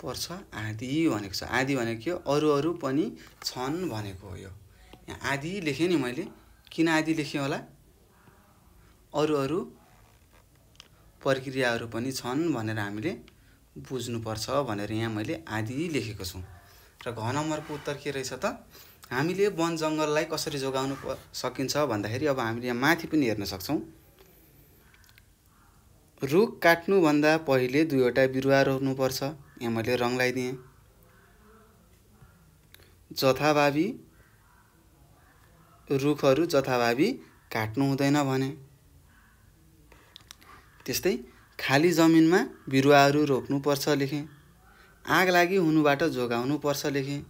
पर्छ आदि भनेको छ। आदि भनेको के अरू अरू पनि छन् भनेको हो यो। यहाँ आदि लेखेँ नि मैले। किन आदि लेखेँ होला? अरू अरू प्रक्रियाहरू पनि छन् भनेर हामीले बुझ्नुपर्छ भनेर यहाँ मैले आदि लेखेको छु। र घ नम्बरको उत्तर के रहेछ त? हामीले वन जङ्गललाई कसरी जोगाउनु सकिन्छ भन्दाखेरि अब हामीले यहाँ माथि पनि हेर्न सक्छौँ। रुख काट्नुभन्दा पहिले दुईवटा बिरुवा रोप्नुपर्छ। यहाँ मैले रङ लगाइदिएँ। जथाभावी रुखहरू जथाभावी काट्नु हुँदैन भने। त्यस्तै खाली जमिनमा बिरुवाहरू रोप्नुपर्छ लेखेँ। आग लागि हुनुबाट जोगाउनुपर्छ लेखेँ।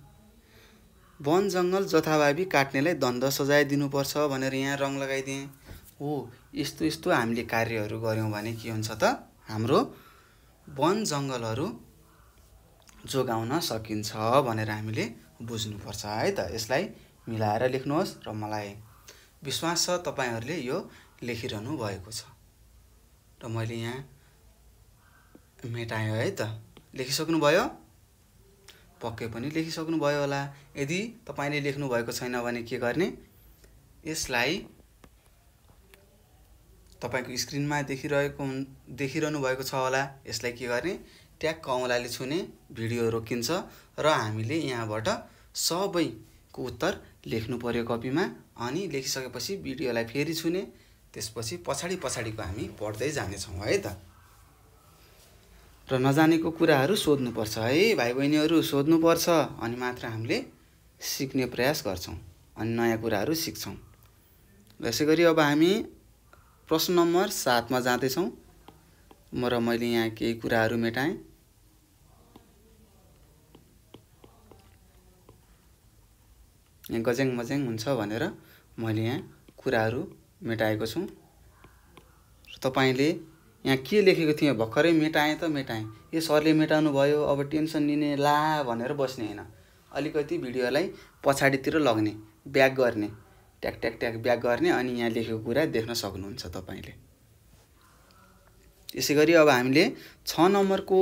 वन जङ्गल जथाभावी काट्नेलाई दण्ड सजाय दिनुपर्छ भनेर यहाँ रङ लगाइदिएँ। हो यस्तो यस्तो हामीले कार्यहरू गऱ्यौँ भने के हुन्छ त? हाम्रो वन जङ्गलहरू जोगाउन सकिन्छ भनेर हामीले बुझ्नुपर्छ है त। यसलाई मिलाएर लेख्नुहोस् र मलाई विश्वास छ तपाईँहरूले यो लेखिरहनु भएको छ। र मैले यहाँ मेटाएँ है त। लेखिसक्नुभयो? पक्कै पनि लेखिसक्नुभयो होला। यदि तपाईँले लेख्नुभएको छैन भने के गर्ने? यसलाई तपाईँको स्क्रिनमा देखिरहेको देखिरहनु भएको छ होला। यसलाई के गर्ने? ट्याग औँलाले छुने भिडियो रोकिन्छ र हामीले यहाँबाट सबैको उत्तर लेख्नु पर्यो कपीमा अनि लेखिसकेपछि भिडियोलाई फेरि छुने। त्यसपछि पछाडि पछाडिको हामी पढ्दै जानेछौँ है त। र नजानेको कुराहरू सोध्नुपर्छ है? भाइ बहिनीहरू सोध्नुपर्छ अनि मात्र हामीले सिक्ने प्रयास गर्छौँ अनि नयाँ कुराहरू सिक्छौँ। यसै गरी अब हामी प्रश्न नम्बर सातमा जाँदैछौँ। म र मैले यहाँ केही कुराहरू मेटाएँ। यहाँ गज्याङ मज्याङ हुन्छ भनेर मैले यहाँ कुराहरू मेटाएको छु। र तपाईँले यहाँ के लेखेको थिएँ भर्खरै मेटाएँ त मेटाएँ। यो सरले मेटाउनु भयो अब टेन्सन लिने ला भनेर बस्ने होइन। अलिकति भिडियोलाई पछाडितिर लग्ने ब्याक गर्ने। ट्याक ट्याक ट्याक ब्याक गर्ने अनि यहाँ लेखेको कुरा देख्न सक्नुहुन्छ तपाईँले। यसै गरी अब हामीले छ नम्बरको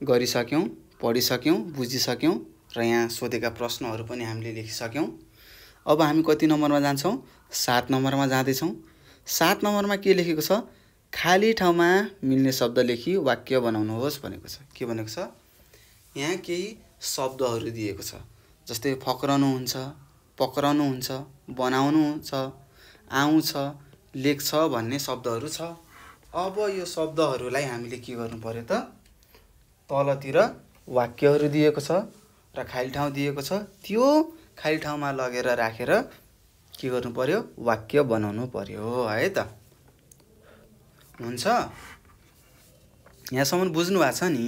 गरिसक्यौँ पढिसक्यौँ बुझिसक्यौँ र यहाँ सोधेका प्रश्नहरू पनि हामीले लेखिसक्यौँ। अब हामी कति नम्बरमा जान्छौँ? सात नम्बरमा जाँदैछौँ। सात नम्बरमा के लेखेको छ? खाली ठाउँमा मिल्ने शब्द लेखी वाक्य बनाउनुहोस् भनेको छ। के भनेको छ? यहाँ केही शब्दहरू दिएको छ। जस्तै फक्रनुहुन्छ पक्रनुहुन्छ बनाउनुहुन्छ आउँछ लेख्छ भन्ने शब्दहरू छ। अब यो शब्दहरूलाई हामीले के गर्नु पर्यो त? तलतिर वाक्यहरू दिएको छ र खाली ठाउँ दिएको छ। त्यो खाली ठाउँमा लगेर राखेर के गर्नु पर्यो? वाक्य बनाउनु पर्यो है त। हुन्छ? यहाँसम्म बुझ्नु भएको छ नि?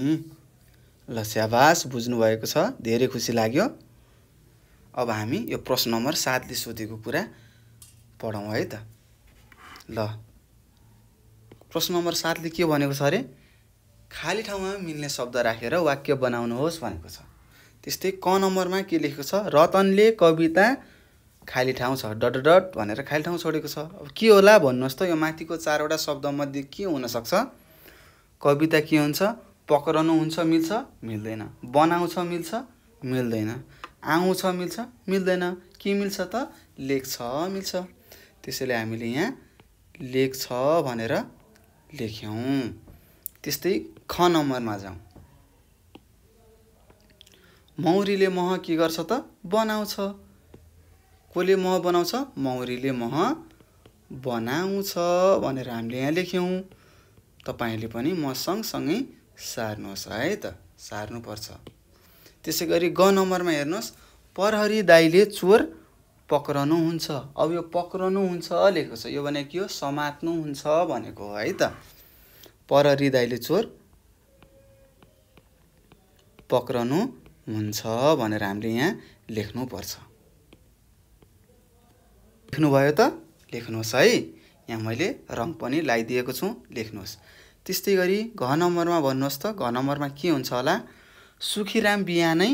ल स्याबास बुझ्नुभएको छ। धेरै खुसी लाग्यो। अब हामी यो प्रश्न नम्बर सातले सोधेको कुरा पढौँ है त। ल प्रश्न नम्बर सातले के भनेको छ अरे? खाली ठाउँमा मिल्ने शब्द राखेर वाक्य बनाउनुहोस् भनेको छ। त्यस्तै क नम्बरमा के लेखेको छ? रतनले कविता खाली ठाउँ छ डट डट भनेर खाली ठाउँ छोडेको छ। अब के होला भन्नुहोस् त यो माथिको चारवटा शब्दमध्ये के हुनसक्छ? कविता के हुन्छ? पक्रनु हुन्छ मिल्छ मिल्दैन। बनाउँछ मिल्छ मिल्दैन। आउँछ मिल्छ मिल्दैन। के मिल्छ त? लेख्छ मिल्छ। त्यसैले हामीले यहाँ लेख्छ भनेर लेख्यौँ। त्यस्तै ख नम्बरमा जाउँ। मौरीले मह के गर्छ त? बनाउँछ। कसले मह बनाउँछ? मौरीले मह बनाउँछ भनेर हामीले यहाँ लेख्यौँ। तपाईँले पनि म सँगसँगै सार्नुहोस् है त सार्नुपर्छ। त्यसै गरी ग नम्बरमा हेर्नुहोस् प्रहरी दाईले चोर पक्रनुहुन्छ अब यो पक्रनुहुन्छ लेखेको छ। यो भने के हो? समात्नुहुन्छ भनेको हो है त। प्रहरी दाईले चोर पक्रनु हुन्छ भनेर हामीले यहाँ लेख्नुपर्छ। लेख्नुभयो त? लेख्नुहोस् है। यहाँ मैले रङ पनि लगाइदिएको छु। लेख्नुहोस्। त्यस्तै गरी घ नम्बरमा भन्नुहोस् त। घ नम्बरमा के हुन्छ होला? सुखीराम बिहानै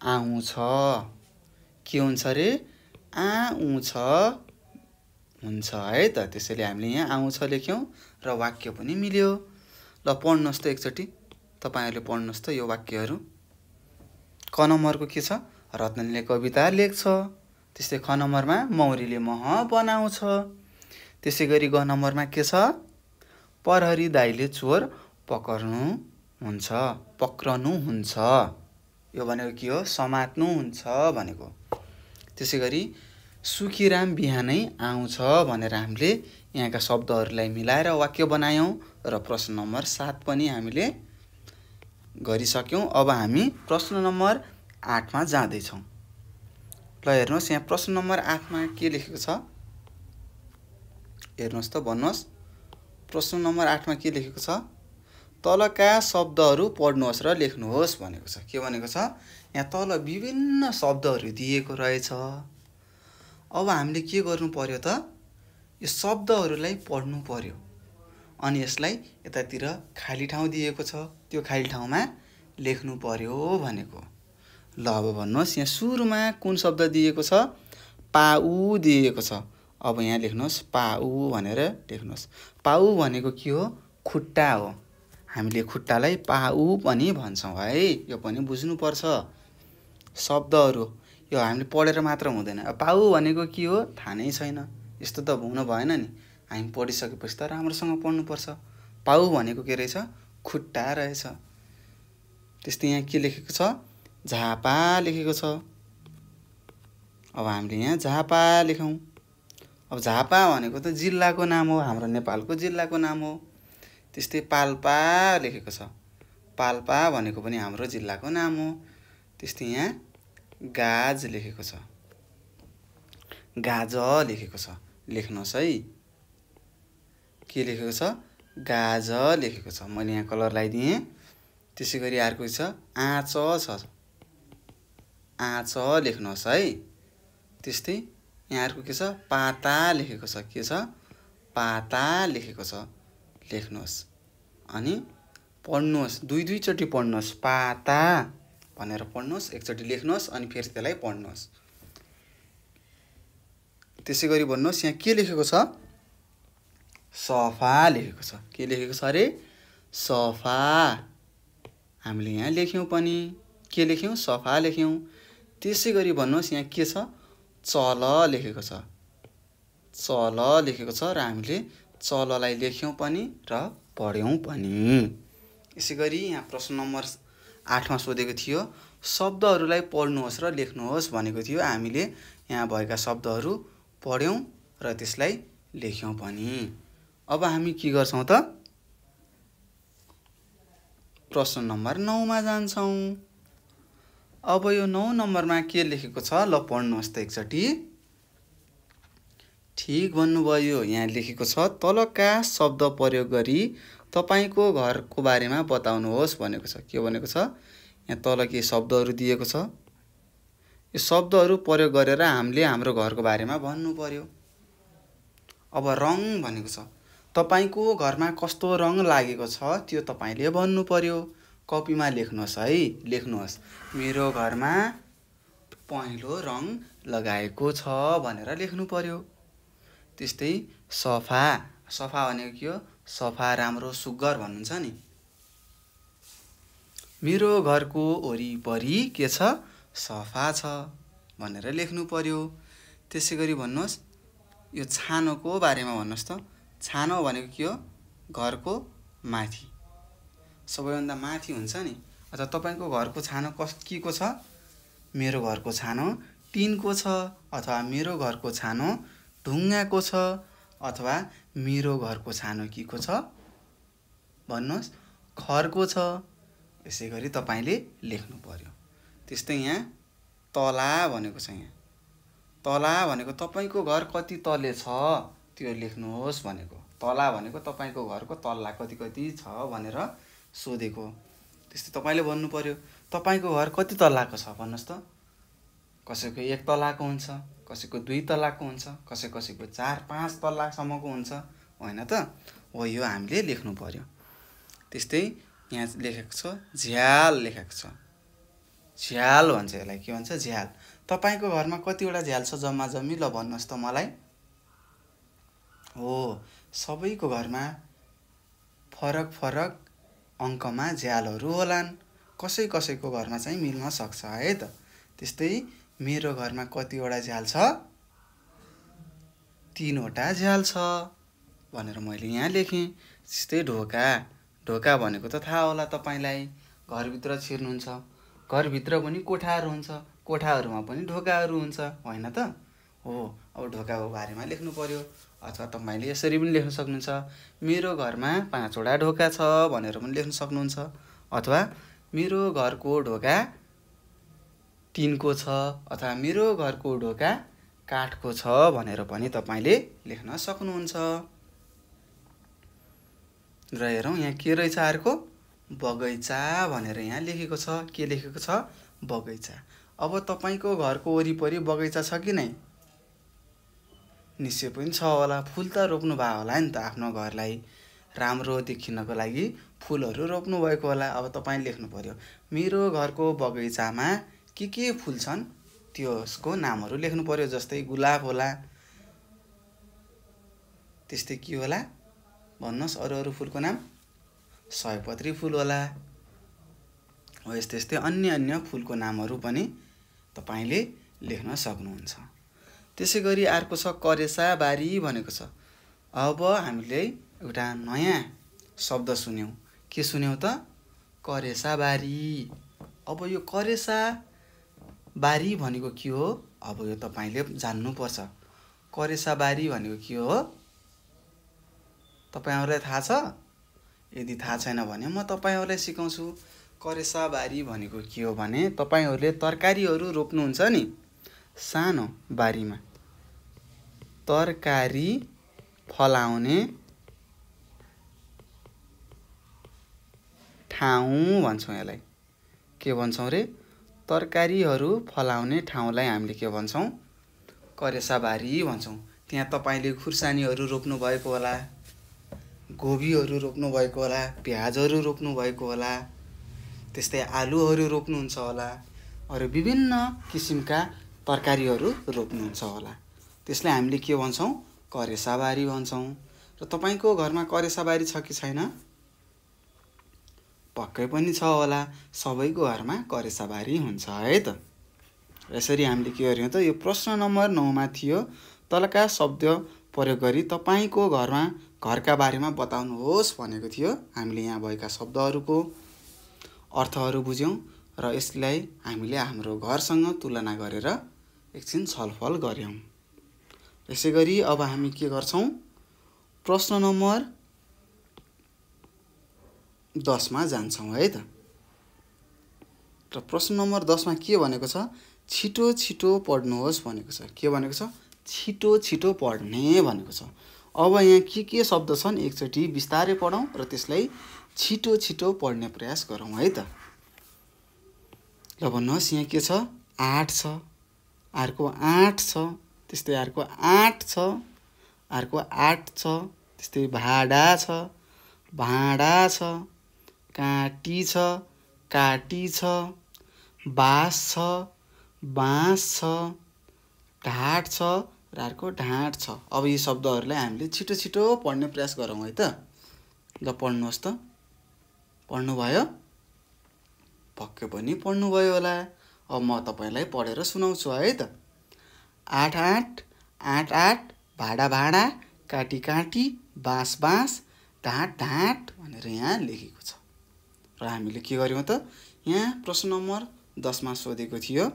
आउँछ के हुन्छ अरे आउँछ हुन्छ है त। त्यसैले हामीले यहाँ आउँछ लेख्यौँ र वाक्य पनि मिल्यो। ल पढ्नुहोस् त एकचोटि। तपाईँहरूले पढ्नुहोस् त यो वाक्यहरू। क नम्बरको के छ? रत्नले कविता लेख्छ। त्यस्तै ख नम्बरमा मौरीले मह बनाउँछ। त्यसै गरी ग नम्बरमा के छ? प्रहरी दाइले चोर पक्रनु हुन्छ पक्रनु हुन्छ यो भनेको के हो? समात्नु हुन्छ भनेको। त्यसै गरी सुखीराम बिहानै आउँछ भनेर हामीले यहाँका शब्दहरूलाई मिलाएर वाक्य बनायौँ र प्रश्न नम्बर सात पनि हामीले गरिसक्यौँ। अब हामी प्रश्न नम्बर आठमा जाँदैछौँ। ल हेर्नुहोस् यहाँ प्रश्न नम्बर आठमा के लेखेको छ? हेर्नुहोस् त भन्नुहोस्। प्रश्न नम्बर आठमा के लेखेको छ? तलका शब्दहरू पढ्नुहोस् र लेख्नुहोस् भनेको छ। के भनेको छ? यहाँ तल विभिन्न शब्दहरू दिएको रहेछ। अब हामीले के गर्नु पर्यो त? यो शब्दहरूलाई पढ्नु पर्यो। अनि यसलाई यतातिर खाली ठाउँ दिएको छ। त्यो खाली ठाउँमा लेख्नु पर्यो भनेको। ल अब भन्नुहोस् यहाँ सुरुमा कुन शब्द दिएको छ? पाउ दिएको छ। अब यहाँ लेख्नुहोस् पाउ भनेर लेख्नुहोस्। पाउ भनेको के हो? खुट्टा हो। हामीले खुट्टालाई पाउ पनि भन्छौँ है। यो पनि बुझ्नुपर्छ। शब्दहरू यो हामीले पढेर मात्र हुँदैन। पाउ भनेको के हो? थाहा नै छैन। यस्तो त हुनु भएन नि। हामी पढिसकेपछि त राम्रोसँग पढ्नुपर्छ। पाउ भनेको के रहेछ? खुट्टा रहेछ। त्यस्तै यहाँ के लेखेको छ? झापा लेखेको छ। अब हामीले यहाँ झापा लेखौँ। अब झापा भनेको त जिल्लाको नाम हो हाम्रो नेपालको जिल्लाको नाम हो। त्यस्तै पाल्पा लेखेको छ। पाल्पा भनेको पनि हाम्रो जिल्लाको नाम हो। त्यस्तै यहाँ गाज लेखेको छ। गाज लेखेको छ। लेख्नुहोस् है। के लेखेको छ? गाज लेखेको छ। मैले यहाँ कलर लगाइदिएँ त्यसै गरी अर्को छ। आँच छ। आँच लेख्नुहोस् है। त्यस्तै यहाँ अर्को के छ? पाता लेखेको छ। के छ? पाता लेखेको छ। लेख्नुहोस्। अनि पढ्नुहोस्। दुई दुईचोटि पढ्नुहोस्। पाता भनेर पढ्नुहोस्। एकचोटि लेख्नुहोस् अनि फेरि त्यसलाई पढ्नुहोस्। त्यसै गरी भन्नुहोस् यहाँ के लेखेको छ? सफा लेखेको छ। के लेखेको छ अरे? सफा। हामीले यहाँ लेख्यौँ पनि। के लेख्यौँ? सफा लेख्यौँ। त्यसै गरी भन्नुहोस् यहाँ के छ? चल लेखेको छ। चल लेखेको छ र हामीले चललाई लेख्यौँ पनि र पढ्यौँ पनि। यसै गरी यहाँ प्रश्न नम्बर आठमा सोधेको थियो शब्दहरूलाई पढ्नुहोस् र लेख्नुहोस् भनेको थियो। हामीले यहाँ भएका शब्दहरू पढ्यौँ र त्यसलाई लेख्यौँ पनि। अब हामी के गर्छौँ त? प्रश्न नम्बर नौमा जान्छौँ। अब यो नौ नम्बरमा के लेखेको छ? ल पढ्नुहोस् त एकचोटि। ठिक भन्नुभयो यहाँ लेखेको छ तलका शब्द प्रयोग गरी तपाईँको घरको बारेमा बताउनुहोस् भनेको छ। के भनेको छ? यहाँ तल के शब्दहरू दिएको छ? यो शब्दहरू प्रयोग गरेर हामीले हाम्रो घरको बारेमा भन्नु पर्यो अब रङ भनेको छ। तपाईँको घरमा कस्तो रङ लागेको छ त्यो तपाईँले भन्नु पर्यो कपीमा लेख्नुहोस् है लेख्नुहोस्। मेरो घरमा पहेँलो रङ लगाएको छ भनेर लेख्नु पर्यो। त्यस्तै सफा सफा भनेको के हो? सफा राम्रो सुग्घर भन्नुहुन्छ नि। मेरो घरको वरिपरि के छ? सफा छ भनेर लेख्नु पर्यो। त्यसै गरी भन्नुहोस् यो छानोको बारेमा भन्नुहोस् त। छानो भनेको के हो? घरको माथि। सबैभन्दा माथि हुन्छ नि। अथवा तपाईँको घरको छानो कस के को छ? मेरो घरको छानो टिनको छ अथवा मेरो घरको छानो ढुङ्गाको छ अथवा मेरो घरको छानो के को छ? भन्नुहोस्। खरको छ। यसै गरी तपाईँले लेख्नु पर्यो। त्यस्तै यहाँ तला भनेको छ यहाँ। तला भनेको तपाईँको घर कति तले छ? त्यो लेख्नुहोस् भनेको। तला भनेको तपाईँको घरको तल्ला कति कति छ भनेर सोधेको त्यस्तै तपाईँले भन्नु पर्यो तपाईँको घर कति तल्लाको छ? भन्नुहोस् त। कसैको एक तलाको हुन्छ कसैको दुई तलाको हुन्छ कसै कसैको चार पाँच तलासम्मको हुन्छ। होइन त? हो यो हामीले लेख्नु पर्यो त्यस्तै यहाँ लेखेको छ झ्याल लेखेको छ। झ्याल भन्छ यसलाई। के भन्छ? झ्याल। तपाईँको घरमा कतिवटा झ्याल छ जम्मा जम्मी ल भन्नुहोस् त मलाई। हो सबैको घरमा फरक फरक अङ्कमा झ्यालहरू होलान्। कसै कसैको घरमा चाहिँ मिल्न सक्छ है त? त्यस्तै मेरो घरमा कतिवटा झ्याल छ? तिनवटा झ्याल छ भनेर मैले यहाँ लेखेँ। त्यस्तै ढोका। ढोका भनेको त थाहा होला तपाईँलाई। घरभित्र छिर्नुहुन्छ। घरभित्र पनि कोठाहरू हुन्छ। कोठाहरूमा पनि ढोकाहरू हुन्छ होइन त? हो अब ढोकाको बारेमा लेख्नु पर्यो। अथवा तपाईँले यसरी पनि लेख्न सक्नुहुन्छ मेरो घरमा पाँचवटा ढोका छ भनेर पनि लेख्न सक्नुहुन्छ अथवा मेरो घरको ढोका टिनको छ अथवा मेरो घरको ढोका काठको छ भनेर पनि तपाईँले लेख्न सक्नुहुन्छ। र हेरौँ यहाँ के रहेछ अर्को? बगैँचा भनेर यहाँ लेखेको छ। के लेखेको छ? बगैँचा अब तपाईँको घरको वरिपरि बगैँचा छ कि नै? निश्चय पनि छ होला। फुल त रोप्नु भयो होला नि त आफ्नो घरलाई। राम्रो देखिनको लागि फुलहरू रोप्नु भएको होला। अब तपाईँ लेख्नु पर्यो मेरो घरको बगैँचामा के के फुल छन्? त्यसको नामहरू लेख्नु पर्यो जस्तै गुलाब होला त्यस्तै के होला? भन्नुहोस् अरू अरू फुलको नाम। सयपत्री फुल होला हो यस्तै यस्तै अन्य अन्य फुलको नामहरू पनि तपाईँले लेख्न सक्नुहुन्छ। त्यसै गरी अर्को छ करेसा बारी भनेको छ। अब हामीले एउटा नयाँ शब्द सुन्यौँ। के सुन्यौँ त? करेसा बारी अब यो करेसा बारी भनेको के हो? अब यो तपाईँले जान्नुपर्छ। करेसा बारी भनेको के हो? तपाईँहरूलाई थाहा छ? यदि थाहा छैन भने म तपाईँहरूलाई सिकाउँछु। करेसा बारी भनेको के हो भने तपाईँहरूले तरकारीहरू रोप्नुहुन्छ नि सानो बारीमा। तरकारी फलाउने ठाउँ भन्छौँ यसलाई। के भन्छौँ रे? तरकारीहरू फलाउने ठाउँलाई हामीले के भन्छौँ? करेसाबारी भन्छौँ। त्यहाँ तपाईँले खुर्सानीहरू रोप्नु भएको होला गोबीहरू रोप्नु भएको होला प्याजहरू रोप्नु भएको होला त्यस्तै आलुहरू रोप्नुहुन्छ होला अरू विभिन्न किसिमका तरकारीहरू रोप्नुहुन्छ होला। त्यसलाई हामीले के भन्छौँ? करेसाबारी भन्छौँ। र तपाईँको घरमा करेसाबारी छ कि छैन? पक्कै पनि छ होला। सबैको घरमा करेसाबारी हुन्छ है त? यसरी हामीले के गर्यौँ त? यो प्रश्न नम्बर नौमा थियो तलका शब्द प्रयोग गरी तपाईँको घरमा घरका बारेमा बताउनुहोस् भनेको थियो। हामीले यहाँ भएका शब्दहरूको अर्थहरू बुझ्यौँ र यसलाई हामीले हाम्रो घरसँग तुलना गरेर एकछिन छलफल गऱ्यौँ यसै गरी अब हामी के गर्छौँ? प्रश्न नम्बर दसमा जान्छौँ है त? र प्रश्न नम्बर दसमा के भनेको छ? छिटो छिटो पढ्नुहोस् भनेको छ। के भनेको छ? छिटो छिटो पढ्ने भनेको छ। अब यहाँ के के शब्द छन्? एकचोटि बिस्तारै पढौँ र त्यसलाई छिटो छिटो पढ्ने प्रयास गरौँ है त? ल भन्नुहोस् यहाँ के छ? आठ छ। अर्को आठ छ। त्यस्तै अर्को आठ छ अर्को आठ छ त्यस्तै भाडा छ भाँडा छ काँटी छ काटी छ बाँस छ बाँस छ ढाड छ र अर्को ढाँट छ। अब यी शब्दहरूलाई हामीले छिटो छिटो पढ्ने प्रयास गरौँ है त। ल पढ्नुहोस् त। पढ्नुभयो? पक्कै पनि पढ्नुभयो होला। अब म तपाईँलाई पढेर सुनाउँछु है त। आठ आठ आठ आठ भाडा भाँडा काटी काटी बाँस बाँस ढाँट ढाँट भनेर यहाँ लेखेको छ। र हामीले के गर्यौँ त? यहाँ प्रश्न नम्बर दसमा सोधेको थियो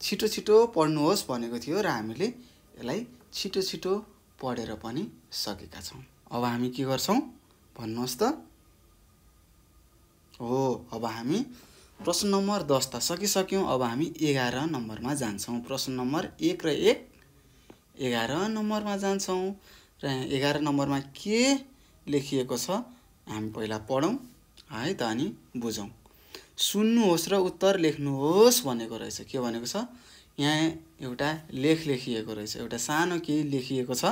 छिटो छिटो पढ्नुहोस् भनेको थियो र हामीले यसलाई छिटो छिटो पढेर पनि सकेका छौँ। अब हामी के गर्छौँ? भन्नुहोस् त। हो अब हामी प्रश्न नम्बर दस त सकिसक्यौँ। अब हामी एघार नम्बरमा जान्छौँ। प्रश्न नम्बर एक र एक एघार नम्बरमा जान्छौँ। र एघार नम्बरमा के लेखिएको छ हामी पहिला पढौँ है त अनि बुझौँ। सुन्नुहोस् र उत्तर लेख्नुहोस् भनेको रहेछ। के भनेको छ? यहाँ एउटा लेख लेखिएको रहेछ। एउटा सानो केही लेखिएको छ।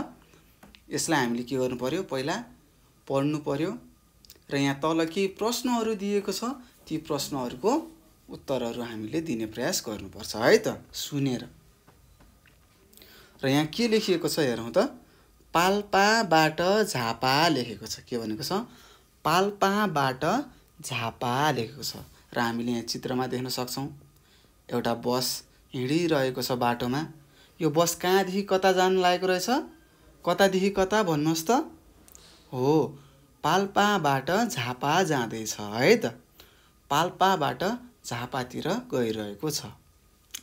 यसलाई हामीले के गर्नु पर्यो? पहिला पढ्नु पर्यो। र यहाँ तल केही प्रश्नहरू दिएको छ? ती प्रश्नहरूको उत्तरहरू हामीले दिने प्रयास गर्नुपर्छ है त? सुनेर। र यहाँ के लेखिएको छ हेरौँ त। पाल्पाबाट झापा लेखेको छ। के भनेको छ? पाल्पाबाट झापा लेखेको छ। र हामीले यहाँ चित्रमा देख्न सक्छौँ। एउटा बस हिँडिरहेको छ बाटोमा। यो बस कहाँदेखि कता जान लागेको रहेछ? कतादेखि कता भन्नुहोस् त? हो पाल्पाबाट झापा जाँदैछ है त? पाल्पाबाट झापातिर गइरहेको छ।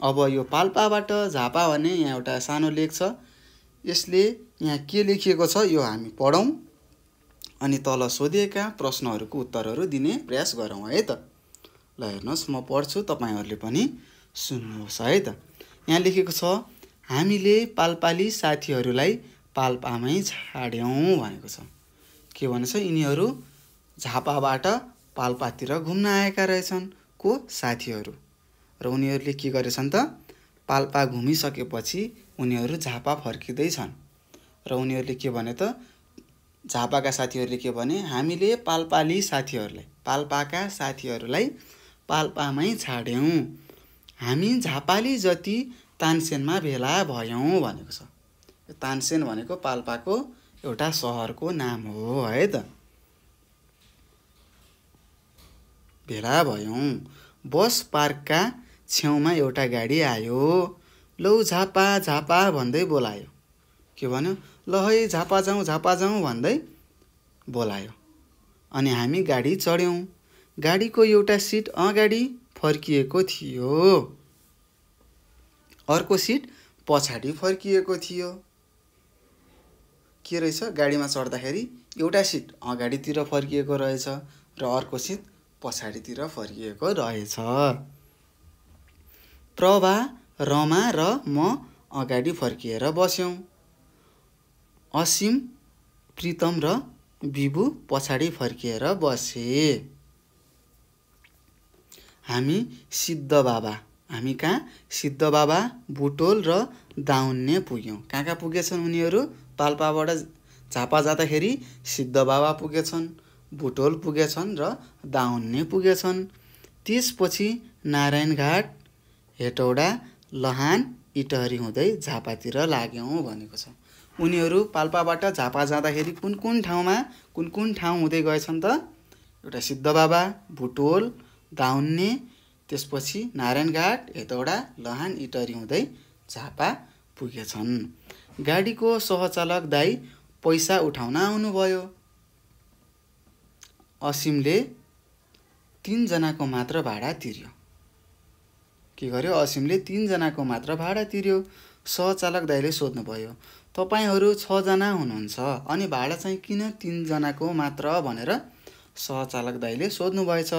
अब यो पाल्पाबाट झापा भन्ने यहाँ एउटा सानो लेख छ। यसले यहाँ के लेखिएको छ यो हामी पढौँ अनि तल सोधिएका प्रश्नहरूको उत्तरहरू दिने प्रयास गरौँ है त। ल हेर्नुहोस् म पढ्छु तपाईँहरूले पनि सुन्नुहोस् है त। यहाँ लेखेको छ हामीले पालपाली साथीहरूलाई पाल्पामै छाड्यौँ भनेको छ। के भनेछ? यिनीहरू झापाबाट पाल्पातिर घुम्न आएका रहेछन् को? साथीहरू। र उनीहरूले के गरेछन् त? पाल्पा घुमिसकेपछि उनीहरू झापा फर्किँदैछन्। र उनीहरूले के भने त? झापाका साथीहरूले के भने? हामीले पाल्पाली साथीहरूलाई पाल्पाका साथीहरूलाई पाल्पामै छाड्यौँ। हामी झापाली जति तानसेनमा भेला भयौँ भनेको छ। तानसेन भनेको पाल्पाको एउटा सहरको नाम हो है त? भेला भयौँ। बस पार्कका छेउमा एउटा गाडी आयो। लौ झापा झापा भन्दै बोलायो। के भन्यो? ल है झापा जाउँ झापा जाउँ भन्दै बोलायो। अनि हामी गाडी चढ्यौँ। गाडीको एउटा सिट अगाडि फर्किएको थियो। अर्को सिट पछाडि फर्किएको थियो। के रहेछ? गाडीमा चढ्दाखेरि एउटा सिट अगाडितिर फर्किएको रहेछ र अर्को सिट पछाडितिर फर्किएको रहेछ। प्रभा रमा र म अगाडि फर्किएर बस्यौँ। असिम प्रितम र बिबु पछाडि फर्किएर बसे। हामी सिद्ध बाबा। हामी कहाँ? सिद्ध बाबा बुटोल र दाउन्ने पुग्यौँ। कहाँ कहाँ पुगेछन् उनीहरू? पाल्पाबाट झापा जाँदाखेरि सिद्ध बाबा पुगेछन्। बुटोल पुगेछन् र दाउन्ने पुगेछन्। त्यसपछि नारायणघाट हेटौडा लहान इटहरी हुँदै झापातिर लाग्यौँ भनेको छ। उनीहरू पाल्पाबाट झापा जाँदाखेरि कुन कुन ठाउँमा कुन कुन ठाउँ हुँदै गएछन् त? एउटा सिद्ध बाबा भुटोल दाउन्ने त्यसपछि नारायणघाट हेतौडा लहान इटरी हुँदै झापा पुगेछन्। गाडीको सहचालक दाई पैसा उठाउन आउनुभयो। असिमले तिनजनाको मात्र भाडा तिर्यो। के गर्यो? असिमले तिनजनाको मात्र भाडा तिर्यो। सहचालक दाइले सोध्नुभयो तपाईँहरू छजना हुनुहुन्छ अनि भाडा चाहिँ किन तिनजनाको मात्र? भनेर सहचालक दाइले सोध्नुभएछ।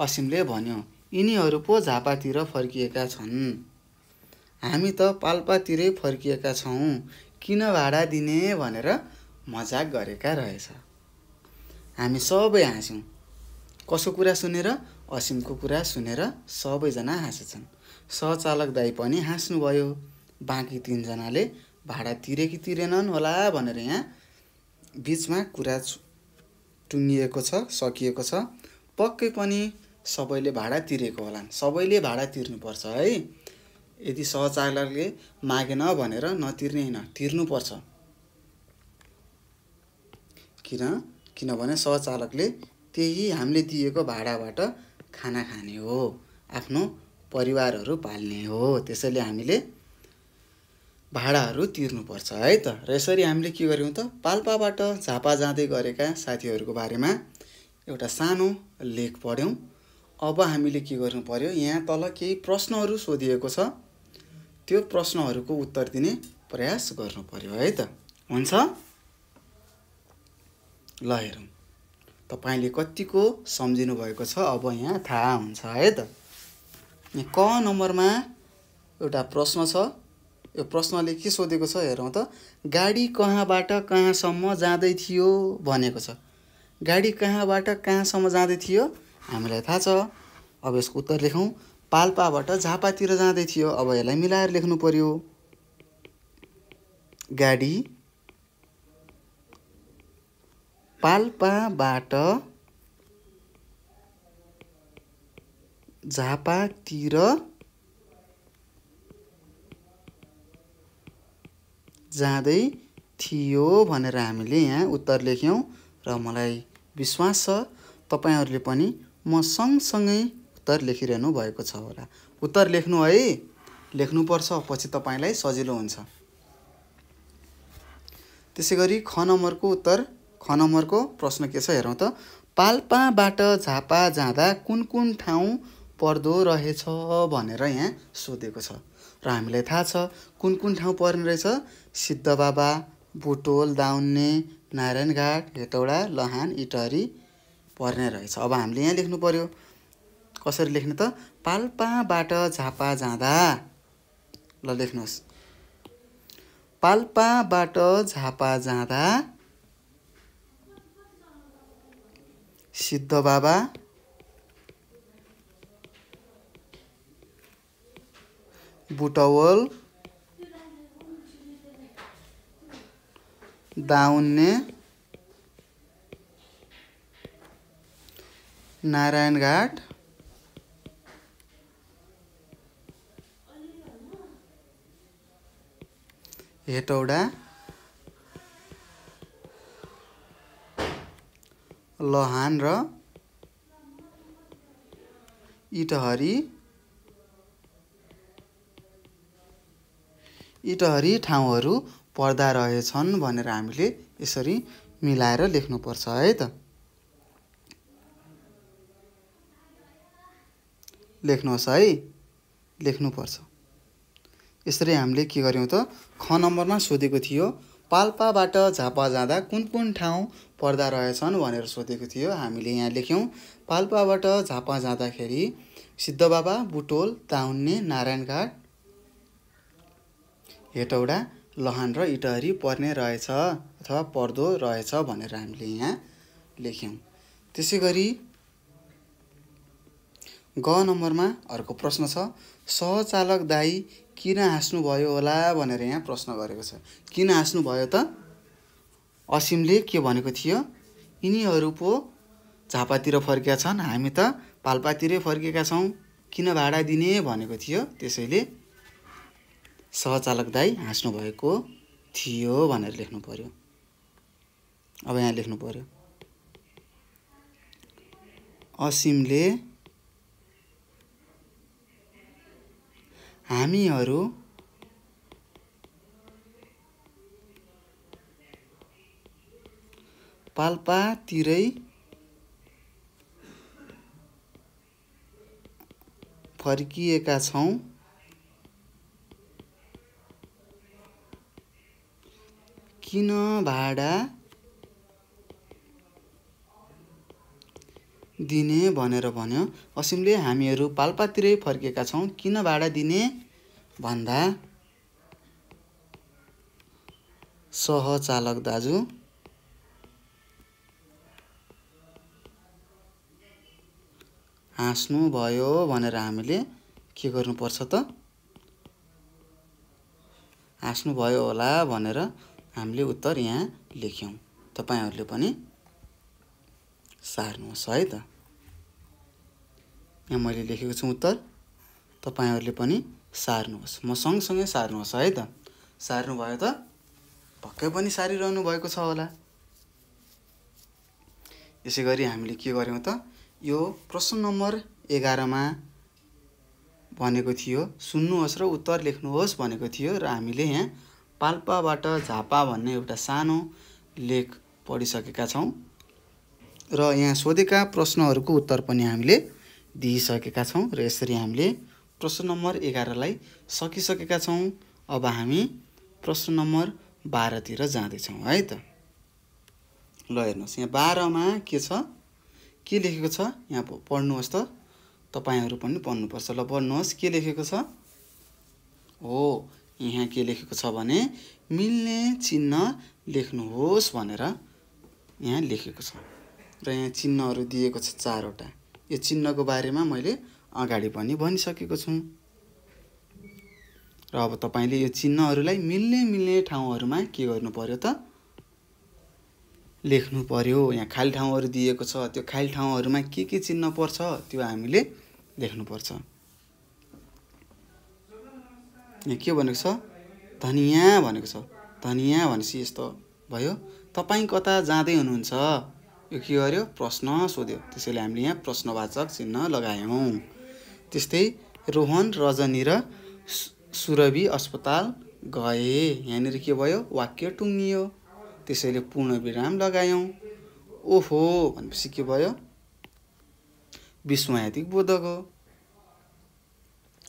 असिमले भन्यो यिनीहरू पो झापातिर फर्किएका छन्। हामी त पाल्पातिरै फर्किएका छौँ। किन भाडा दिने? भनेर मजाक गरेका रहेछ। हामी सबै हाँस्यौँ। कसको कुरा सुनेर असिमको कुरा सुनेर सबैजना हाँसेछन्। सहचालक दाई पनि हाँस्नुभयो। बाँकी तिनजनाले भाडा तिरे कि तिरेनन् होला भनेर यहाँ बिचमा कुरा टुङ्गिएको छ सकिएको छ। पक्कै पनि सबैले भाडा तिरेको होलान्। सबैले भाडा तिर्नुपर्छ है। यदि सहचालकले मागेन भनेर नतिर्ने होइन तिर्नुपर्छ। किन? किनभने सहचालकले त्यही हामीले दिएको भाडाबाट खाना खाने हो आफ्नो परिवारहरू पाल्ने हो। त्यसैले हामीले भाडाहरू तिर्नुपर्छ है त? र यसरी हामीले के गर्यौँ त? पाल्पाबाट झापा जाँदै गरेका साथीहरूको बारेमा एउटा सानो लेख पढ्यौँ। अब हामीले के गर्नु पर्यो? यहाँ तल केही प्रश्नहरू सोधिएको छ। त्यो प्रश्नहरूको उत्तर दिने प्रयास गर्नु पर्यो है त? हुन्छ? ल हेरौँ। तपाईँले कतिको सम्झिनु भएको छ? अब यहाँ थाहा हुन्छ है त। यहाँ क नम्बरमा एउटा प्रश्न छ। यो प्रश्नले के सोधेको छ हेरौँ त। गाडी कहाँबाट कहाँसम्म जाँदै थियो भनेको छ। गाडी कहाँबाट कहाँसम्म जाँदै थियो? हामीलाई थाहा छ। अब यसको उत्तर लेखौँ। पाल्पाबाट झापातिर जाँदै थियो। अब यसलाई मिलाएर लेख्नु पर्यो। गाडी पाल्पाबाट झापातिर जाँदै थियो भनेर हामीले यहाँ उत्तर लेख्यौँ र मलाई विश्वास छ तपाईँहरूले पनि म सँगसँगै उत्तर लेखिरहनु भएको छ होला। उत्तर लेख्नु है? लेख्नुपर्छ पछि तपाईँलाई सजिलो हुन्छ। त्यसै गरी ख नम्बरको उत्तर ख नम्बरको प्रश्न के छ हेरौँ त। पाल्पाबाट झापा जाँदा कुन कुन ठाउँ पर्दो रहेछ भनेर यहाँ सोधेको छ। र हामीलाई थाहा छ कुन कुन ठाउँ पर्ने रहेछ? सिद्ध बाबा बुटोल दाउन्ने नारायणघाट हेटौडा लहान इटहरी पर्ने रहेछ। अब हामीले यहाँ लेख्नु पर्यो। कसरी लेख्ने त? पाल्पाबाट झापा जाँदा ल लेख्नुहोस्। पाल्पाबाट झापा जाँदा सिद्ध बाबा बुटवल दाउन्ने नारायणघाट हेटौडा लहान र इटहरी इटहरी ठाउँहरू पर्दा रहेछन् भनेर हामीले यसरी मिलाएर लेख्नुपर्छ है त? लेख्नुहोस् है? लेख्नुपर्छ। यसरी हामीले के गर्यौँ त? ख नम्बरमा सोधेको थियो पाल्पाबाट झापा जाँदा कुन कुन ठाउँ पर्दा रहेछन् भनेर सोधेको थियो हामीले यहाँ लेख्यौँ। पाल्पाबाट झापा जाँदाखेरि सिद्धबाबा बुटोल ताउन्ने नारायणघाट हेटौडा लहान र इटहरी पर्ने रहेछ अथवा पर्दो रहेछ भनेर हामीले यहाँ लेख्यौँ। त्यसै गरी ग नम्बरमा अर्को प्रश्न छ। सहचालक दाई किन हाँस्नुभयो होला भनेर यहाँ प्रश्न गरेको छ। किन हाँस्नुभयो त? असिमले के भनेको थियो? यिनीहरू पो झापातिर फर्केका छन् हामी त पाल्पातिरै फर्केका छौँ। किन भाडा दिने भनेको थियो? त्यसैले सहचालक दाई हाँस्नु भएको थियो भनेर लेख्नु पर्यो। अब यहाँ लेख्नु पर्यो। असिमले हामीहरू पाल्पातिरै फर्किएका छौँ। किन भाडा दिने भनेर भन्यो। असिमले हामीहरू पाल्पातिरै फर्केका छौँ। किन भाडा दिने? भन्दा सहचालक दाजु हाँस्नु भयो भनेर हामीले के गर्नुपर्छ त? हाँस्नु भयो होला भनेर हामीले उत्तर यहाँ लेख्यौँ। तपाईँहरूले पनि सार्नुहोस् है त। यहाँ मैले लेखेको छु उत्तर। तपाईँहरूले पनि सार्नुहोस् म सँगसँगै सार्नुहोस् है त। सार्नुभयो त पक्कै पनि सारिरहनु भएको छ होला। यसै गरी हामीले के गर्यौँ त? यो प्रश्न नम्बर एघारमा भनेको थियो सुन्नुहोस् र उत्तर लेख्नुहोस् भनेको थियो र हामीले यहाँ पाल्पाबाट झापा भन्ने एउटा सानो लेख पढिसकेका छौँ। र यहाँ सोधेका प्रश्नहरूको उत्तर पनि हामीले दिइसकेका छौँ र यसरी हामीले प्रश्न नम्बर एघारलाई सकिसकेका छौँ। अब हामी प्रश्न नम्बर बाह्रतिर जाँदैछौँ है त? ल हेर्नुहोस् यहाँ बाह्रमा के छ? के लेखेको छ? यहाँ पढ्नुहोस् त। तपाईँहरू पनि पढ्नुपर्छ। ल पढ्नुहोस् के लेखेको छ? हो यहाँ के लेखेको छ भने मिल्ने चिन्ह लेख्नुहोस् भनेर यहाँ लेखेको छ। र यहाँ चिन्हहरू दिएको छ चारवटा। यो चिन्हको बारेमा मैले अगाडि पनि भनिसकेको छु। र अब तपाईँले यो चिन्हहरूलाई मिल्ने मिल्ने ठाउँहरूमा के गर्नु पर्यो त? लेख्नु पर्यो। यहाँ खाली ठाउँहरू दिएको छ। त्यो खाली ठाउँहरूमा के के चिन्ह पर्छ त्यो हामीले लेख्नुपर्छ। यहाँ के भनेको छ? धनियाँ भनेको छ। धनियाँ भनेपछि यस्तो भयो। तपाईँ कता जाँदै हुनुहुन्छ? यो के गर्यो? प्रश्न सोध्यो। त्यसैले हामीले यहाँ प्रश्नवाचक चिन्ह लगायौँ। त्यस्तै रोहन रजनी र सुरभि अस्पताल गए। यहाँनिर के भयो? वाक्य टुङ्गियो। त्यसैले पूर्ण विराम लगायौँ। ओहो! भनेपछि के भयो? विस्मयातिक बोधक हो।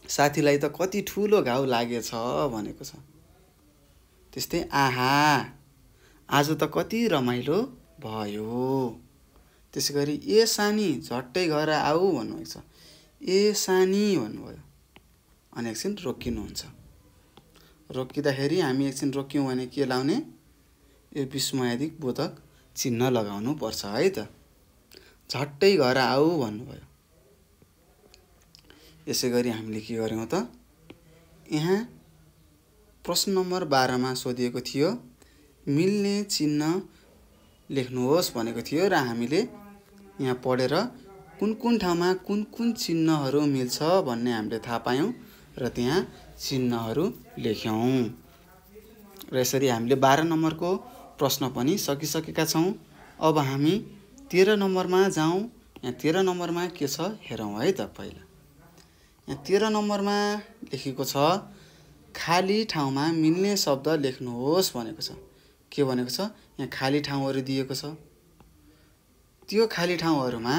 साथीलाई त कति ठुलो घाउ लागेछ भनेको छ। त्यस्तै आहा! आज त कति रमाइलो भयो। त्यसै गरी ए सानी झट्टै घर आऊ भन्नुभएको छ। ए सानी भन्नुभयो। अनि एकछिन रोकिनुहुन्छ। रोकिँदाखेरि हामी एकछिन रोक्यौँ भने के लाउने? यो विस्मयादिक बोधक चिन्ह लगाउनु पर्छ है त। झट्टै घर आऊ भन्नुभयो। यसै गरी हामीले के गर्यौँ त? यहाँ प्रश्न नम्बर बाह्रमा सोधिएको थियो मिल्ने चिन्ह लेख्नुहोस् भनेको थियो र हामीले यहाँ पढेर कुन कुन ठाउँमा कुन कुन चिन्हहरू मिल्छ भन्ने हामीले थाहा पायौँ र त्यहाँ चिन्हहरू लेख्यौँ। र यसरी हामीले बाह्र नम्बरको प्रश्न पनि सकिसकेका छौँ। अब हामी तेह्र नम्बरमा जाउँ। यहाँ तेह्र नम्बरमा के छ हेरौँ है त पहिला। यहाँ तेह्र नम्बरमा लेखेको छ खाली ठाउँमा मिल्ने शब्द लेख्नुहोस् भनेको छ। के भनेको छ? यहाँ खाली ठाउँहरू दिएको छ। त्यो खाली ठाउँहरूमा